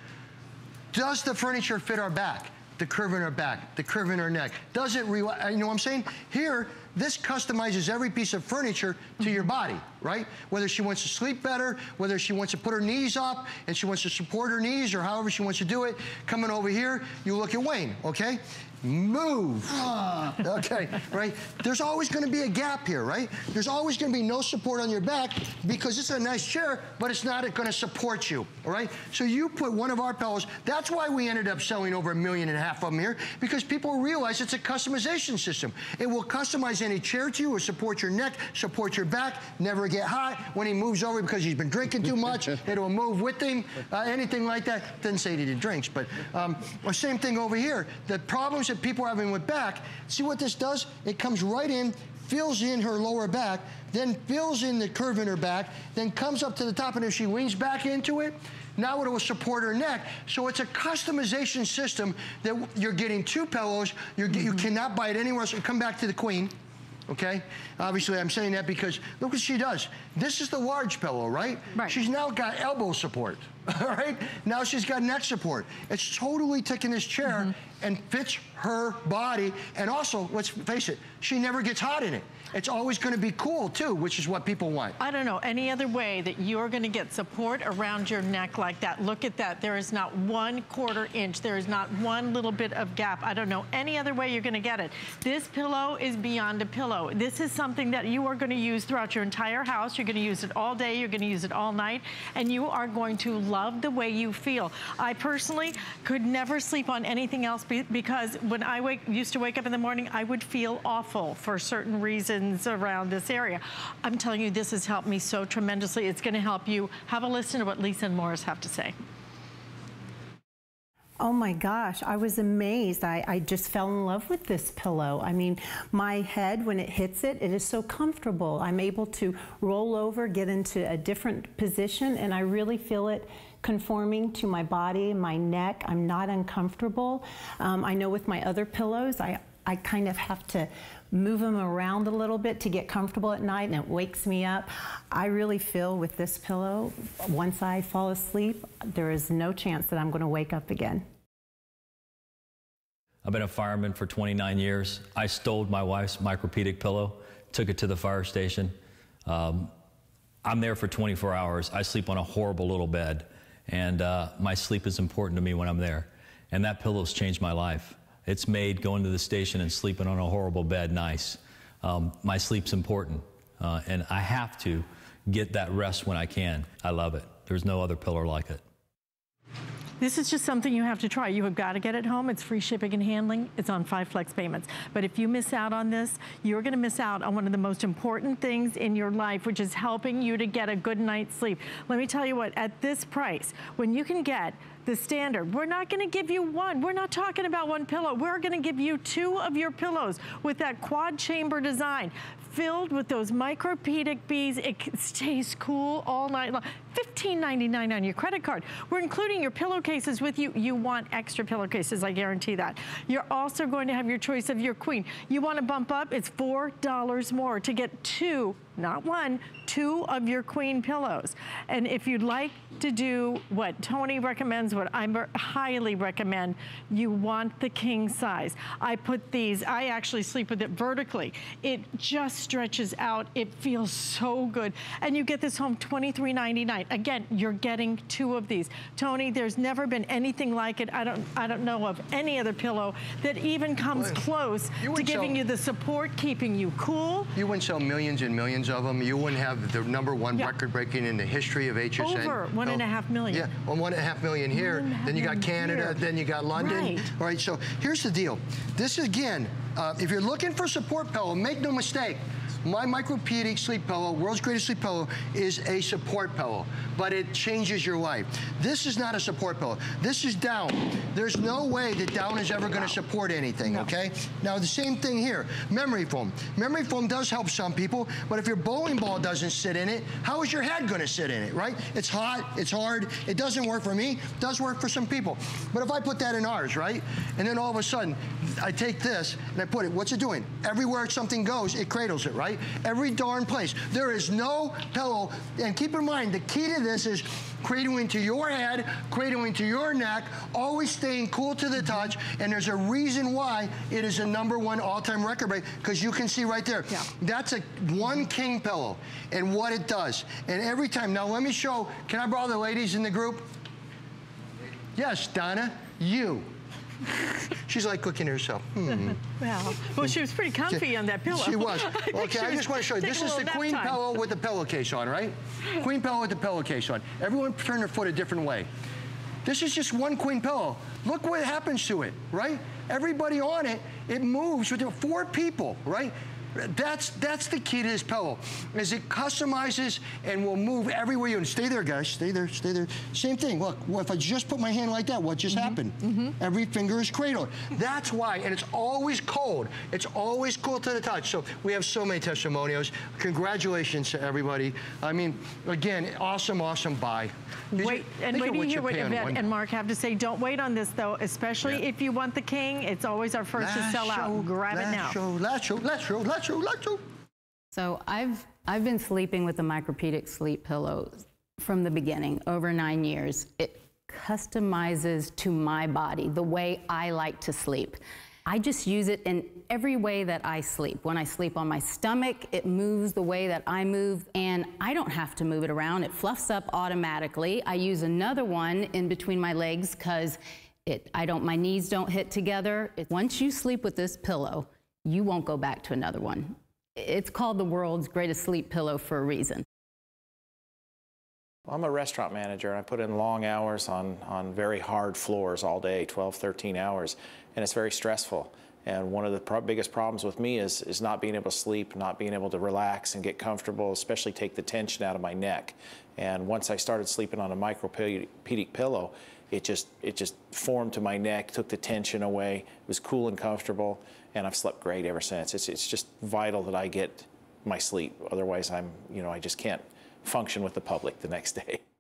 Does the furniture fit our back? The curve in our back, the curve in our neck. Does it, re you know what I'm saying? Here, this customizes every piece of furniture to your body, right? Whether she wants to sleep better, whether she wants to put her knees up and she wants to support her knees or however she wants to do it. Coming over here, you look at Wayne, okay? Move. Ah. okay, right? There's always going to be a gap here, right? There's always going to be no support on your back because it's a nice chair, but it's not going to support you, all right? So you put one of our pillows. That's why we ended up selling over a million and a half of them here because people realize it's a customization system. It will customize any chair to you or support your neck, support your back, never get hot. When he moves over because he's been drinking too much, it'll move with him, uh, anything like that. Didn't say he did drinks, but um, same thing over here. The problems that people are having with back, see what this does? It comes right in, fills in her lower back, then fills in the curve in her back, then comes up to the top, and if she leans back into it, now it will support her neck. So it's a customization system that you're getting two pillows. Mm -hmm. You cannot buy it anywhere else. Come back to the queen okay? Obviously, I'm saying that because look what she does. This is the large pillow, right? Right. She's now got elbow support, all right? Now she's got neck support. It's totally taking this chair mm -hmm. and fits her body. And also, let's face it, she never gets hot in it. It's always going to be cool too, which is what people want. I don't know any other way that you're going to get support around your neck like that. Look at that. There is not one quarter inch. There is not one little bit of gap. I don't know any other way you're going to get it. This pillow is beyond a pillow. This is something that you are going to use throughout your entire house. You're going to use it all day. You're going to use it all night. And you are going to love the way you feel. I personally could never sleep on anything else because when I wake, used to wake up in the morning, I would feel awful for certain reasons around this area. I'm telling you, this has helped me so tremendously. It's gonna help you. Have a listen to what Lisa and Morris have to say. Oh my gosh, I was amazed. I, I, just fell in love with this pillow. I mean, my head, when it hits it, it is so comfortable. I'm able to roll over, get into a different position, and I really feel it conforming to my body, my neck. I'm not uncomfortable. Um, I know with my other pillows, I, I kind of have to move them around a little bit to get comfortable at night and it wakes me up. I really feel with this pillow, once I fall asleep, there is no chance that I'm going to wake up again. I've been a fireman for 29 years. I stole my wife's micropedic pillow, took it to the fire station. Um, I'm there for 24 hours. I sleep on a horrible little bed, and uh, my sleep is important to me when I'm there. And that pillow's changed my life. It's made going to the station and sleeping on a horrible bed nice. Um, my sleep's important, uh, and I have to get that rest when I can. I love it. There's no other pillar like it. This is just something you have to try. You have got to get it home. It's free shipping and handling. It's on five flex payments. But if you miss out on this, you're going to miss out on one of the most important things in your life, which is helping you to get a good night's sleep. Let me tell you what, at this price, when you can get the standard. We're not gonna give you one. We're not talking about one pillow. We're gonna give you two of your pillows with that quad chamber design. Filled with those micropedic bees. It stays cool all night long. $15.99 on your credit card. We're including your pillowcases with you. You want extra pillowcases, I guarantee that. You're also going to have your choice of your queen. You want to bump up, it's $4 more to get two not one, two of your queen pillows. And if you'd like to do what Tony recommends, what I highly recommend, you want the king size. I put these, I actually sleep with it vertically. It just stretches out. It feels so good. And you get this home $23.99. Again, you're getting two of these. Tony, there's never been anything like it. I don't, I don't know of any other pillow that even comes well, close to giving sell, you the support, keeping you cool. You wouldn't sell millions and millions of them. You wouldn't have the number one yeah. record breaking in the history of HSN. Over one and a half million. Yeah, well, one and a half million here. Then you got Canada. Here. Then you got London. Right. All right. So here's the deal. This again, uh, if you're looking for support pillow, make no mistake. My Micropedic sleep pillow, world's greatest sleep pillow, is a support pillow, but it changes your life. This is not a support pillow. This is down. There's no way that down is ever going to support anything, no. okay? Now, the same thing here, memory foam. Memory foam does help some people, but if your bowling ball doesn't sit in it, how is your head going to sit in it, right? It's hot, it's hard, it doesn't work for me, it does work for some people. But if I put that in ours, right, and then all of a sudden, I take this and I put it, what's it doing? Everywhere something goes, it cradles it, right? Right? Every darn place. There is no pillow. And keep in mind, the key to this is cradling to your head, cradling to your neck, always staying cool to the mm-hmm. touch. And there's a reason why it is a number one all-time record break, because you can see right there. Yeah. That's a one king pillow and what it does. And every time, now let me show, can I borrow the ladies in the group? Yes, Donna, you. She's like cooking herself. Hmm. well, well, she was pretty comfy on that pillow. She was. Okay, I, I just want to show you. This is the queen time. pillow with the pillowcase on, right? Queen pillow with the pillowcase on. Everyone turn their foot a different way. This is just one queen pillow. Look what happens to it, right? Everybody on it, it moves with four people, right? That's that's the key to this pillow, is it customizes and will move everywhere you and stay there, guys. Stay there, stay there. Same thing. Look, if I just put my hand like that, what just mm -hmm. happened? Mm -hmm. Every finger is cradled. That's why, and it's always cold. It's always cool to the touch. So we have so many testimonials. Congratulations to everybody. I mean, again, awesome, awesome buy. Did wait, you, and wait to hear what Yvette and Mark have to say. Don't wait on this though, especially yeah. if you want the king. It's always our first last to sell show, out. Grab it now. Show, last show, last show, last show, last show. So I've I've been sleeping with the micropedic sleep pillow from the beginning, over nine years. It customizes to my body the way I like to sleep. I just use it in every way that I sleep. When I sleep on my stomach, it moves the way that I move, and I don't have to move it around. It fluffs up automatically. I use another one in between my legs because it, I don't, my knees don't hit together. It, once you sleep with this pillow, you won't go back to another one. It's called the world's greatest sleep pillow for a reason. I'm a restaurant manager and I put in long hours on, on very hard floors all day, 12, 13 hours, and it's very stressful. And one of the pro biggest problems with me is, is not being able to sleep, not being able to relax and get comfortable, especially take the tension out of my neck. And once I started sleeping on a micropedic pillow, it just, it just formed to my neck, took the tension away, it was cool and comfortable, and I've slept great ever since. It's, it's just vital that I get my sleep. Otherwise, I'm, you know, I just can't function with the public the next day.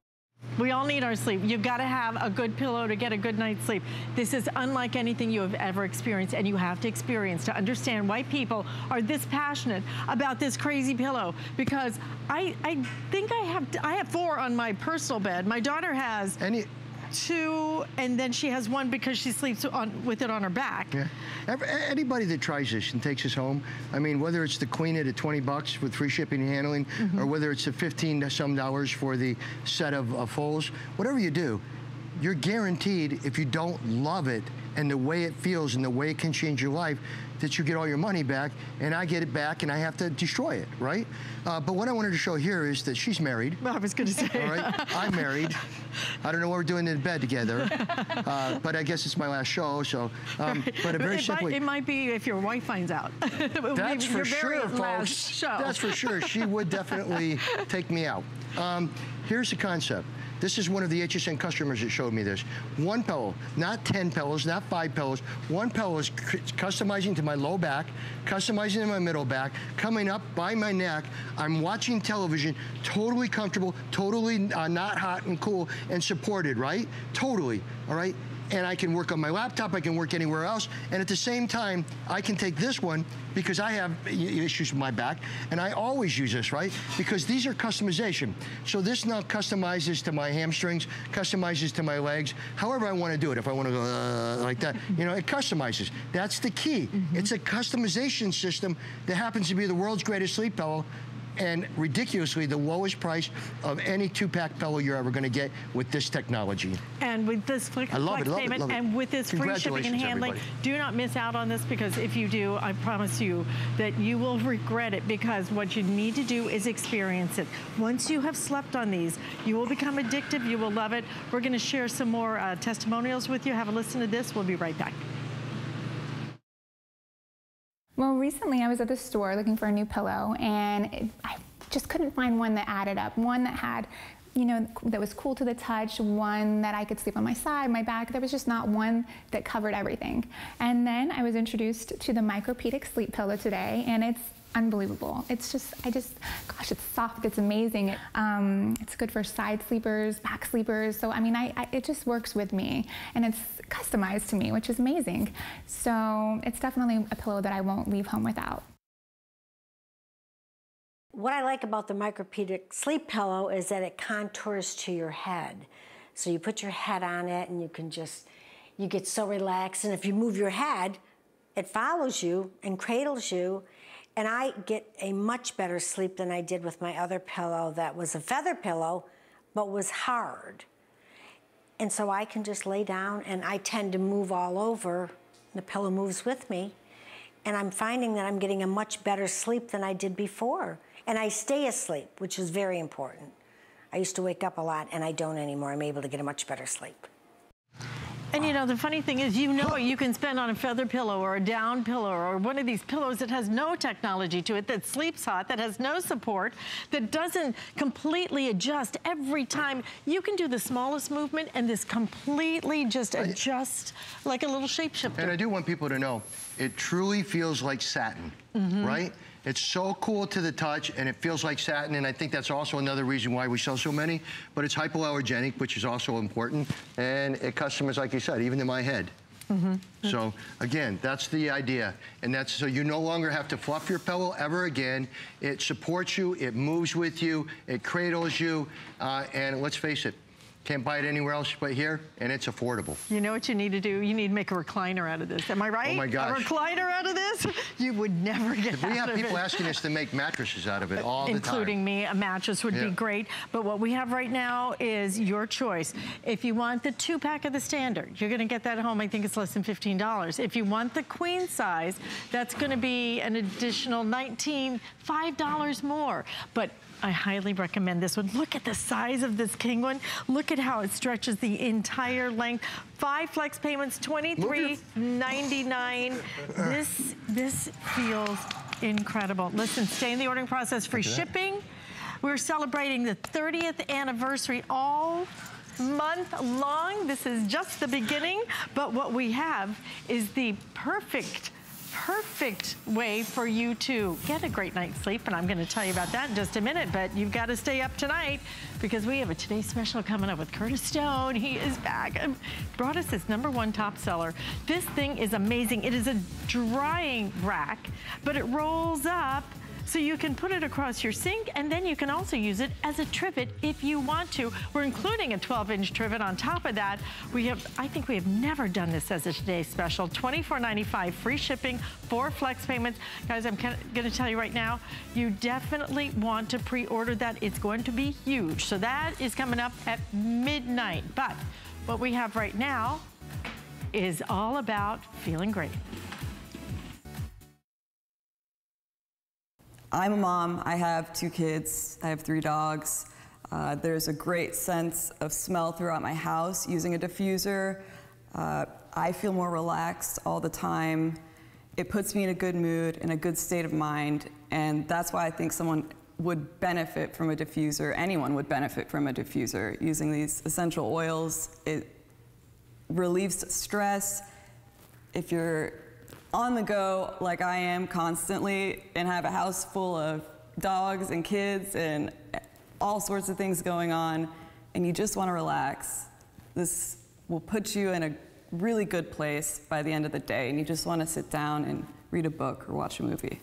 We all need our sleep. You've got to have a good pillow to get a good night's sleep. This is unlike anything you have ever experienced, and you have to experience to understand why people are this passionate about this crazy pillow. Because I, I think I have, I have four on my personal bed. My daughter has. Any, two, and then she has one because she sleeps on, with it on her back. Yeah. Anybody that tries this and takes this home, I mean, whether it's the queen at a 20 bucks with free shipping and handling, mm -hmm. or whether it's the 15 some dollars for the set of uh, foals, whatever you do, you're guaranteed if you don't love it and the way it feels and the way it can change your life, that you get all your money back, and I get it back, and I have to destroy it, right? Uh, but what I wanted to show here is that she's married. Well, I was going to say. All right, I'm married. I don't know what we're doing in bed together, uh, but I guess it's my last show, so. Um, but very it simply. Might, it might be if your wife finds out. That's for sure, folks. That's for sure. She would definitely take me out. Um, here's the concept. This is one of the HSN customers that showed me this. One pillow, not 10 pillows, not five pillows. One pillow is customizing to my low back, customizing to my middle back, coming up by my neck. I'm watching television, totally comfortable, totally uh, not hot and cool and supported, right? Totally, all right? And I can work on my laptop, I can work anywhere else, and at the same time, I can take this one because I have issues with my back, and I always use this, right? Because these are customization. So this now customizes to my hamstrings, customizes to my legs, however I want to do it. If I want to go uh, like that, you know, it customizes. That's the key. Mm -hmm. It's a customization system that happens to be the world's greatest sleep pillow and ridiculously the lowest price of any two-pack pillow you're ever going to get with this technology. And with this flex, I love flex it, love payment it, love it. and with this free shipping and handling, everybody. do not miss out on this because if you do, I promise you that you will regret it because what you need to do is experience it. Once you have slept on these, you will become addictive, you will love it. We're going to share some more uh, testimonials with you. Have a listen to this. We'll be right back. Well, recently I was at the store looking for a new pillow and it, I just couldn't find one that added up, one that had you know, that was cool to the touch, one that I could sleep on my side, my back. There was just not one that covered everything. And then I was introduced to the Micropedic sleep pillow today, and it's unbelievable. It's just, I just, gosh, it's soft, it's amazing. Um, it's good for side sleepers, back sleepers. So, I mean, I, I, it just works with me and it's customized to me, which is amazing. So it's definitely a pillow that I won't leave home without. What I like about the Micropedic sleep pillow is that it contours to your head. So you put your head on it and you can just, you get so relaxed. And if you move your head, it follows you and cradles you and I get a much better sleep than I did with my other pillow that was a feather pillow, but was hard. And so I can just lay down and I tend to move all over. The pillow moves with me. And I'm finding that I'm getting a much better sleep than I did before. And I stay asleep, which is very important. I used to wake up a lot and I don't anymore. I'm able to get a much better sleep. And you know, the funny thing is, you know you can spend on a feather pillow or a down pillow or one of these pillows that has no technology to it, that sleeps hot, that has no support, that doesn't completely adjust every time. You can do the smallest movement and this completely just adjust like a little shapeshifter. And I do want people to know, it truly feels like satin, mm -hmm. right? It's so cool to the touch and it feels like satin and I think that's also another reason why we sell so many, but it's hypoallergenic, which is also important, and it customers, like you said, even in my head. Mm -hmm. So again, that's the idea. And that's so you no longer have to fluff your pillow ever again. It supports you, it moves with you, it cradles you, uh, and let's face it, can't buy it anywhere else but here, and it's affordable. You know what you need to do? You need to make a recliner out of this. Am I right? Oh my gosh. A recliner out of this? You would never get We have people it. asking us to make mattresses out of it all the time. Including me, a mattress would yeah. be great. But what we have right now is your choice. If you want the two pack of the standard, you're gonna get that at home. I think it's less than $15. If you want the queen size, that's gonna be an additional 19, $5 more. But I highly recommend this one. Look at the size of this king one. Look at how it stretches the entire length. Five flex payments, $23.99. This, this feels incredible. Listen, stay in the ordering process. Free shipping. We're celebrating the 30th anniversary all month long. This is just the beginning, but what we have is the perfect perfect way for you to get a great night's sleep. And I'm gonna tell you about that in just a minute, but you've got to stay up tonight because we have a Today Special coming up with Curtis Stone. He is back and brought us his number one top seller. This thing is amazing. It is a drying rack, but it rolls up so you can put it across your sink and then you can also use it as a trivet if you want to. We're including a 12 inch trivet on top of that. We have, I think we have never done this as a today special. $24.95 free shipping, four flex payments. Guys, I'm gonna tell you right now, you definitely want to pre-order that. It's going to be huge. So that is coming up at midnight. But what we have right now is all about feeling great. I'm a mom. I have two kids. I have three dogs. Uh, there's a great sense of smell throughout my house using a diffuser. Uh, I feel more relaxed all the time. It puts me in a good mood, in a good state of mind, and that's why I think someone would benefit from a diffuser. Anyone would benefit from a diffuser. Using these essential oils, it relieves stress. If you're on the go like I am constantly and have a house full of dogs and kids and all sorts of things going on, and you just want to relax, this will put you in a really good place by the end of the day, and you just want to sit down and read a book or watch a movie.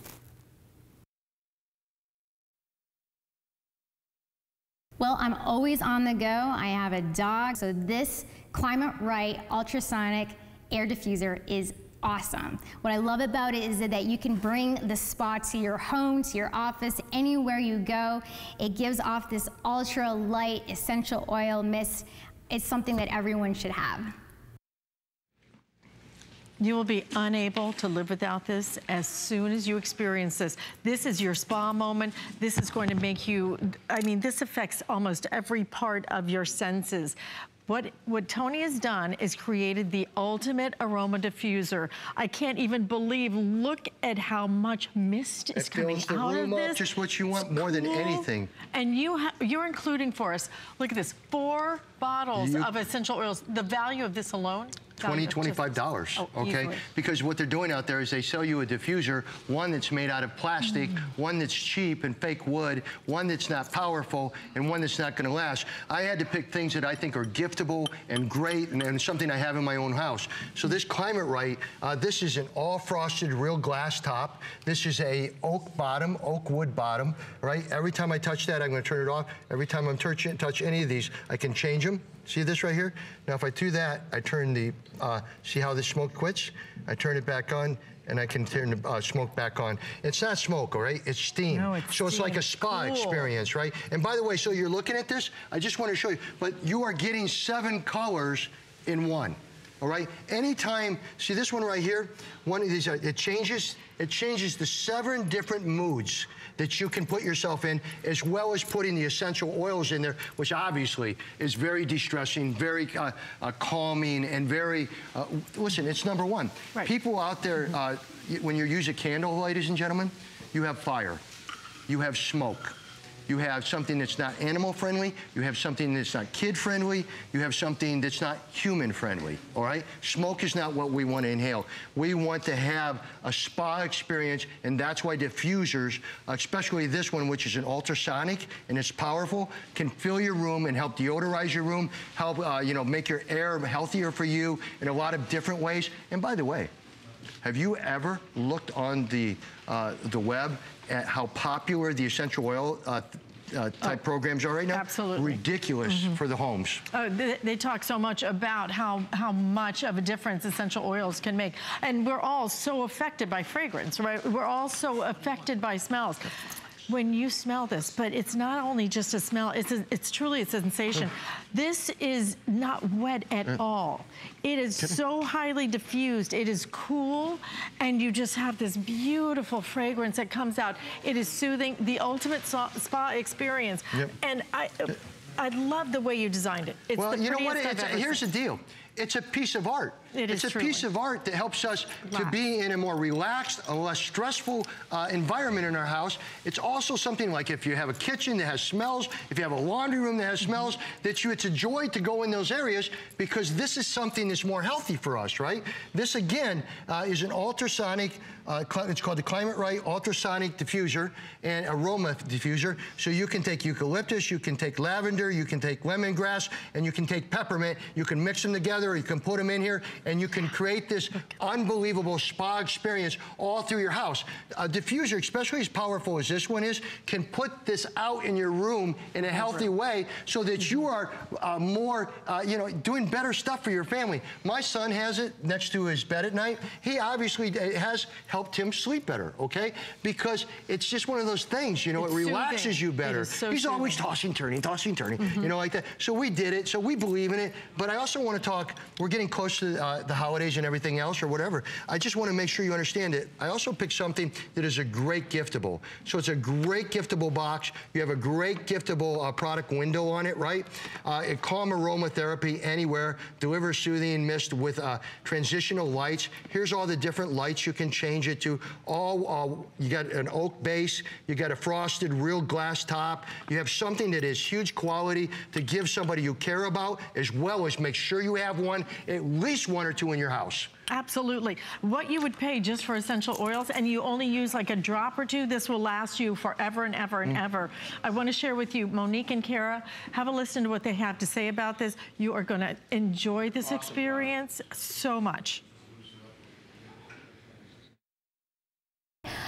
Well, I'm always on the go. I have a dog, so this Climate Right ultrasonic air diffuser is awesome. What I love about it is that you can bring the spa to your home, to your office, anywhere you go. It gives off this ultra light essential oil mist. It's something that everyone should have. You will be unable to live without this as soon as you experience this. This is your spa moment. This is going to make you, I mean, this affects almost every part of your senses. What, what Tony has done is created the ultimate aroma diffuser. I can't even believe, look at how much mist is it coming out room of up just what you want more than anything. And you you're including for us, look at this, four bottles You- of essential oils. The value of this alone? 20 value $25, Oh, okay? easily. Because what they're doing out there is they sell you a diffuser, one that's made out of plastic, Mm. one that's cheap and fake wood, one that's not powerful, and one that's not gonna last. I had to pick things that I think are giftable and great and, and something I have in my own house. So this Climate Right, uh, this is an all frosted real glass top. This is a oak bottom, oak wood bottom, right? Every time I touch that, I'm gonna turn it off. Every time I'm touch any of these, I can change them. See this right here? Now if I do that, I turn the, uh, see how the smoke quits? I turn it back on and I can turn the uh, smoke back on. It's not smoke, all right? It's steam. No, it's so it's like a spa Cool. experience, right? And by the way, so you're looking at this, I just want to show you, but you are getting seven colors in one. All right. Anytime, see this one right here. One of these, uh, it changes. It changes the seven different moods that you can put yourself in, as well as putting the essential oils in there, which obviously is very de-stressing, very uh, uh, calming, and very. Uh, listen, it's number one. People out there, uh, y- when you use a candle, ladies and gentlemen, you have fire, you have smoke. You have something that's not animal friendly. You have something that's not kid friendly. You have something that's not human friendly. All right? Smoke is not what we want to inhale. We want to have a spa experience, and that's why diffusers, especially this one, which is an ultrasonic and it's powerful, can fill your room and help deodorize your room, help uh, you know make your air healthier for you in a lot of different ways. And by the way, have you ever looked on the uh, the web at how popular the essential oil uh, uh, type programs are right now? Absolutely. Ridiculous for the homes. Oh, they, they talk so much about how, how much of a difference essential oils can make. And we're all so affected by fragrance, right? We're all so affected by smells. When you smell this, but it's not only just a smell, it's, a, it's truly a sensation. This is not wet at Yeah. all. It is so highly diffused. It is cool, and you just have this beautiful fragrance that comes out. It is soothing, the ultimate spa experience. Yep. And I, I love the way you designed it. It's well, you know what? prettiest I've It's, ever here's the deal. It's a piece of art. It it's is a piece of art that helps us to be in a more relaxed, a less stressful uh, environment in our house. It's also something like if you have a kitchen that has smells, if you have a laundry room that has smells, that you it's a joy to go in those areas because this is something that's more healthy for us, right? This again uh, is an ultrasonic. Uh, it's called the Climate Right Ultrasonic Diffuser and Aroma Diffuser. So you can take eucalyptus, you can take lavender, you can take lemongrass, and you can take peppermint. You can mix them together, you can put them in here, and you can create this unbelievable spa experience all through your house. A diffuser, especially as powerful as this one is, can put this out in your room in a healthy way so that you are uh, more, uh, you know, doing better stuff for your family. My son has it next to his bed at night. He obviously it has helped him sleep better, okay? Because it's just one of those things, you know, It's it relaxes soothing. you better. so He's always tossing, turning, tossing, turning, Mhm. you know, like that. So we did it, so we believe in it. But I also want to talk talk. We're getting close to uh, the holidays and everything else or whatever. I just want to make sure you understand it. I also picked something that is a great giftable. So it's a great giftable box. You have a great giftable uh, product window on it, right? Uh, it calm aromatherapy anywhere, delivers soothing mist with uh, transitional lights. Here's all the different lights you can change it to. All uh, You got an oak base, you got a frosted real glass top. You have something that is huge quality to give somebody you care about, as well as make sure you have one, at least one or two in your house. Absolutely. What you would pay just for essential oils and you only use like a drop or two, this will last you forever and ever and mm. ever. I want to share with you, Monique and Kara, have a listen to what they have to say about this. You are going to enjoy this experience so much.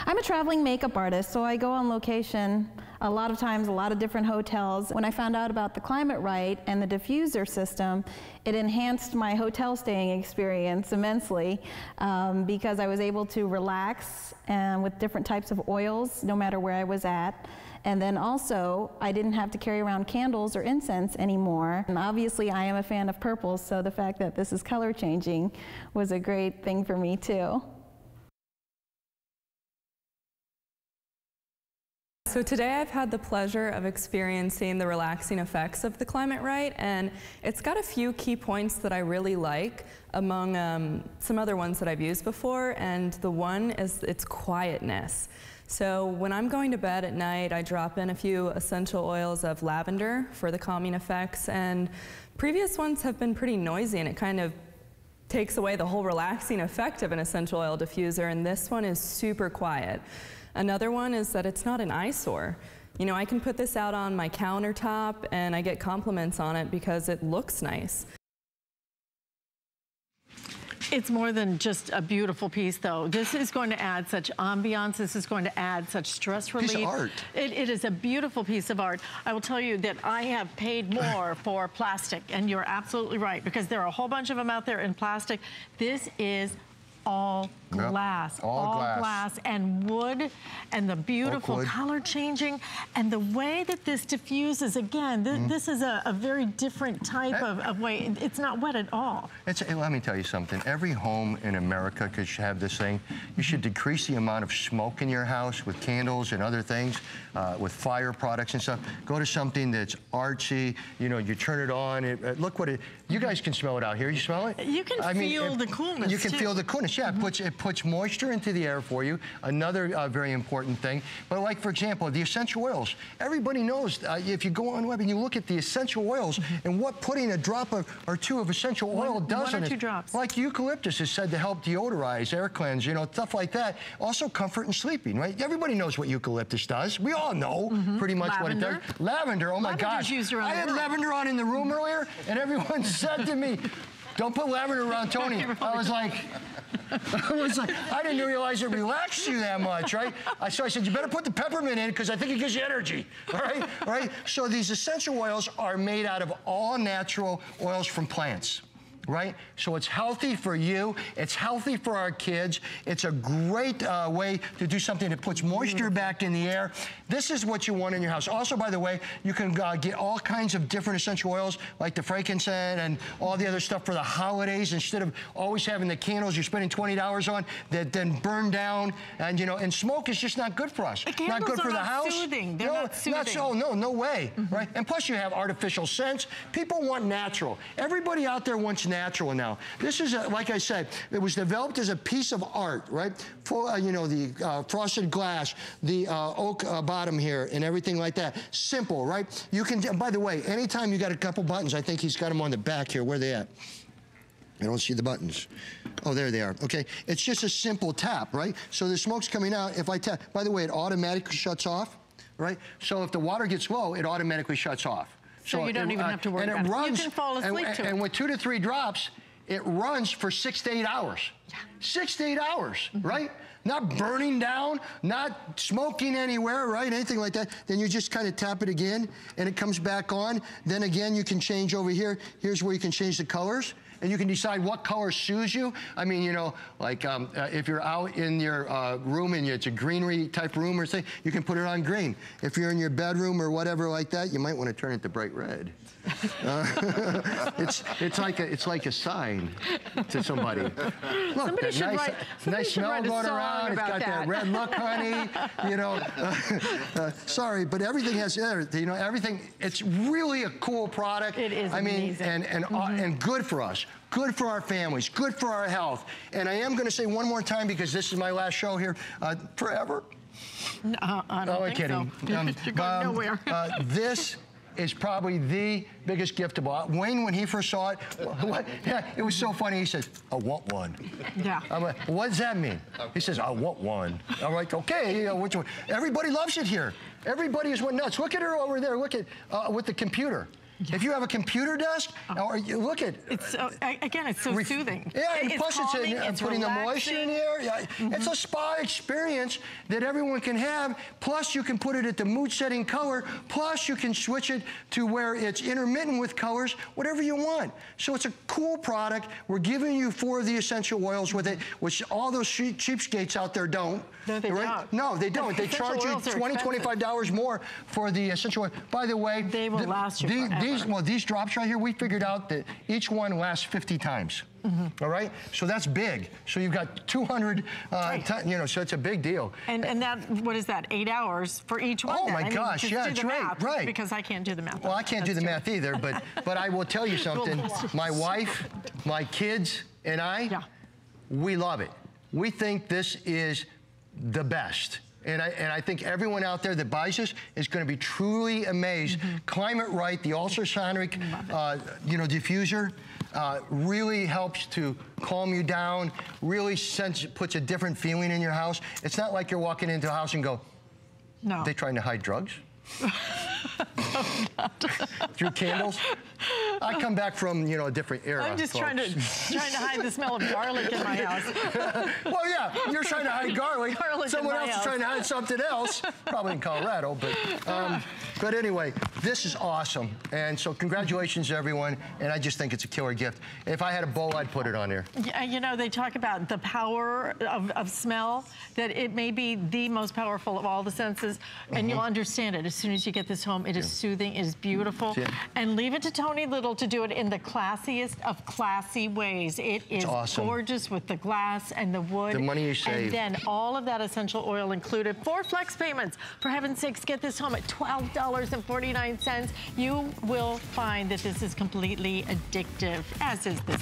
I'm a traveling makeup artist, so I go on location a lot of times, a lot of different hotels. When I found out about the Climate Right and the diffuser system, it enhanced my hotel staying experience immensely um, because I was able to relax and with different types of oils no matter where I was at. And then also, I didn't have to carry around candles or incense anymore. And obviously, I am a fan of purples, so the fact that this is color changing was a great thing for me too. So today I've had the pleasure of experiencing the relaxing effects of the Climate Right, and it's got a few key points that I really like among um, some other ones that I've used before, and the one is its quietness. So when I'm going to bed at night, I drop in a few essential oils of lavender for the calming effects, and previous ones have been pretty noisy, and it kind of takes away the whole relaxing effect of an essential oil diffuser, and this one is super quiet. Another one is that it's not an eyesore. You know, I can put this out on my countertop and I get compliments on it because it looks nice. It's more than just a beautiful piece, though. This is going to add such ambiance. This is going to add such stress relief. Piece of art. It, it is a beautiful piece of art. I will tell you that I have paid more for plastic, and you're absolutely right, because there are a whole bunch of them out there in plastic. This is all glass, yep. all, all glass. glass. and wood and the beautiful color changing and the way that this diffuses again th mm. this is a, a, very different type of, of, way it's not wet at all it's, let me tell you something every home in America could have this thing you should decrease the amount of smoke in your house with candles and other things uh, with fire products and stuff go to something that's artsy you know you turn it on it, uh, look what it you guys can smell it out here you smell it you can I feel mean, it, the coolness you can too. feel the coolness yeah mm -hmm. it puts it puts moisture into the air for you, another uh, very important thing. But like, for example, the essential oils. Everybody knows uh, if you go on web and you look at the essential oils mm -hmm. and what putting a drop of, or two of essential oil one, does one or two drops. Like eucalyptus is said to help deodorize, air cleanse, you know, stuff like that. Also comfort and sleeping, right? Everybody knows what eucalyptus does. We all know mm -hmm. pretty much lavender. what it does. Lavender, oh my gosh. I had lavender on in the room earlier and everyone said to me, don't put lavender around Tony. I was like, I was like, I didn't realize it relaxed you that much, right? So I said, you better put the peppermint in because I think it gives you energy, right? right? So these essential oils are made out of all natural oils from plants right? So it's healthy for you. It's healthy for our kids. It's a great uh, way to do something that puts moisture back in the air. This is what you want in your house. Also, by the way, you can uh, get all kinds of different essential oils like the frankincense and all the other stuff for the holidays instead of always having the candles you're spending $20 on that then burn down and, you know, and smoke is just not good for us. The not good for the house. Soothing. They're no, not soothing. Not so, no, no way, mm -hmm. right? And plus you have artificial scents. People want natural. Everybody out there wants natural now. This is, a, like I said, it was developed as a piece of art, right? For, uh, you know, the uh, frosted glass, the uh, oak uh, bottom here, and everything like that. Simple, right? You can, by the way, anytime you got a couple buttons, I think he's got them on the back here. Where they at? I don't see the buttons. Oh, there they are. Okay, it's just a simple tap, right? So the smoke's coming out. If I tap, by the way, it automatically shuts off, right? So if the water gets low, it automatically shuts off. So, so you don't it, even uh, have to worry and about it. Runs, you can fall asleep and, to and it. And with two to three drops, it runs for six to eight hours. Yeah. Six to eight hours, mm -hmm. right? Not burning down, not smoking anywhere, right? Anything like that. Then you just kind of tap it again and it comes back on. Then again, you can change over here. Here's where you can change the colors. And you can decide what color suits you. I mean, you know, like um, uh, if you're out in your uh, room and it's a greenery type room or thing, you can put it on green. If you're in your bedroom or whatever like that, you might want to turn it to bright red. Uh, it's it's like a it's like a sign to somebody. Look, Somebody that should nice, write- nice smell going around. It's got that. that. red look, honey. You know, uh, sorry, but everything has you know everything. It's really a cool product. It is I mean, amazing. and and uh, and good for us. Good for our families, good for our health. And I am going to say one more time because this is my last show here, uh, forever. No, I don't Oh, I'm kidding. so. Um, You're going um, nowhere. uh, this is probably the biggest gift of all. Wayne, when he first saw it, what, yeah, it was so funny. He says, "I want one." Yeah. I'm like, what does that mean? He says, "I want one." I'm like, "Okay, you know, which one?" Everybody loves it here. Everybody is went nuts. Look at her over there. Look at uh, with the computer. If you have a computer desk, oh. or you look at It's so, uh, again, it's so soothing. Yeah, and it's plus it's, calming, a, it's putting the moisture in here. Yeah, mm-hmm. It's a spa experience that everyone can have. Plus, you can put it at the mood-setting color. Plus, you can switch it to where it's intermittent with colors, whatever you want. So it's a cool product. We're giving you four of the essential oils with it, mm-hmm. which all those cheap, cheapskates out there don't. No, they don't. No, they don't. They charge you oils 20 expensive. $25 more for the essential oil. By the way, They will the- last you the- forever. These, well, these drops right here, we figured out that each one lasts 50 times. All right? So that's big. So you've got 200, uh, ti- you know, so it's a big deal. And, and that, what is that, eight hours for each one? Oh, then? my I mean, gosh, yeah, the right, math, right. Because I can't do the math. Well, I can't do the That's math either, but but I will tell you something. My wife, my kids, and I, we love it. We think this is the best. And I, and I think everyone out there that buys this is going to be truly amazed. Climate Right, the ultrasonic, uh, you know, diffuser, uh, really helps to calm you down. Really sense, puts a different feeling in your house. It's not like you're walking into a house and go, No. they trying to hide drugs? Through candles? I come back from, you know, a different era. I'm just trying to trying to hide the smell of garlic in my house. well, yeah, you're trying to hide garlic. Garlic Someone else is trying to hide something else, probably in Colorado. But, um, but anyway, this is awesome. And so congratulations, everyone. And I just think it's a killer gift. If I had a bowl, I'd put it on there. Yeah, you know, they talk about the power of, of smell, that it may be the most powerful of all the senses, and you'll Mhm. understand it as soon as you get this home. It is soothing, it is beautiful. And leave it to Tony Little to do it in the classiest of classy ways. It is awesome. gorgeous with the glass and the wood. The money you save. And then all of that essential oil included. Four flex payments. For heaven's sakes, get this home at $12.49. You will find that this is completely addictive, as is this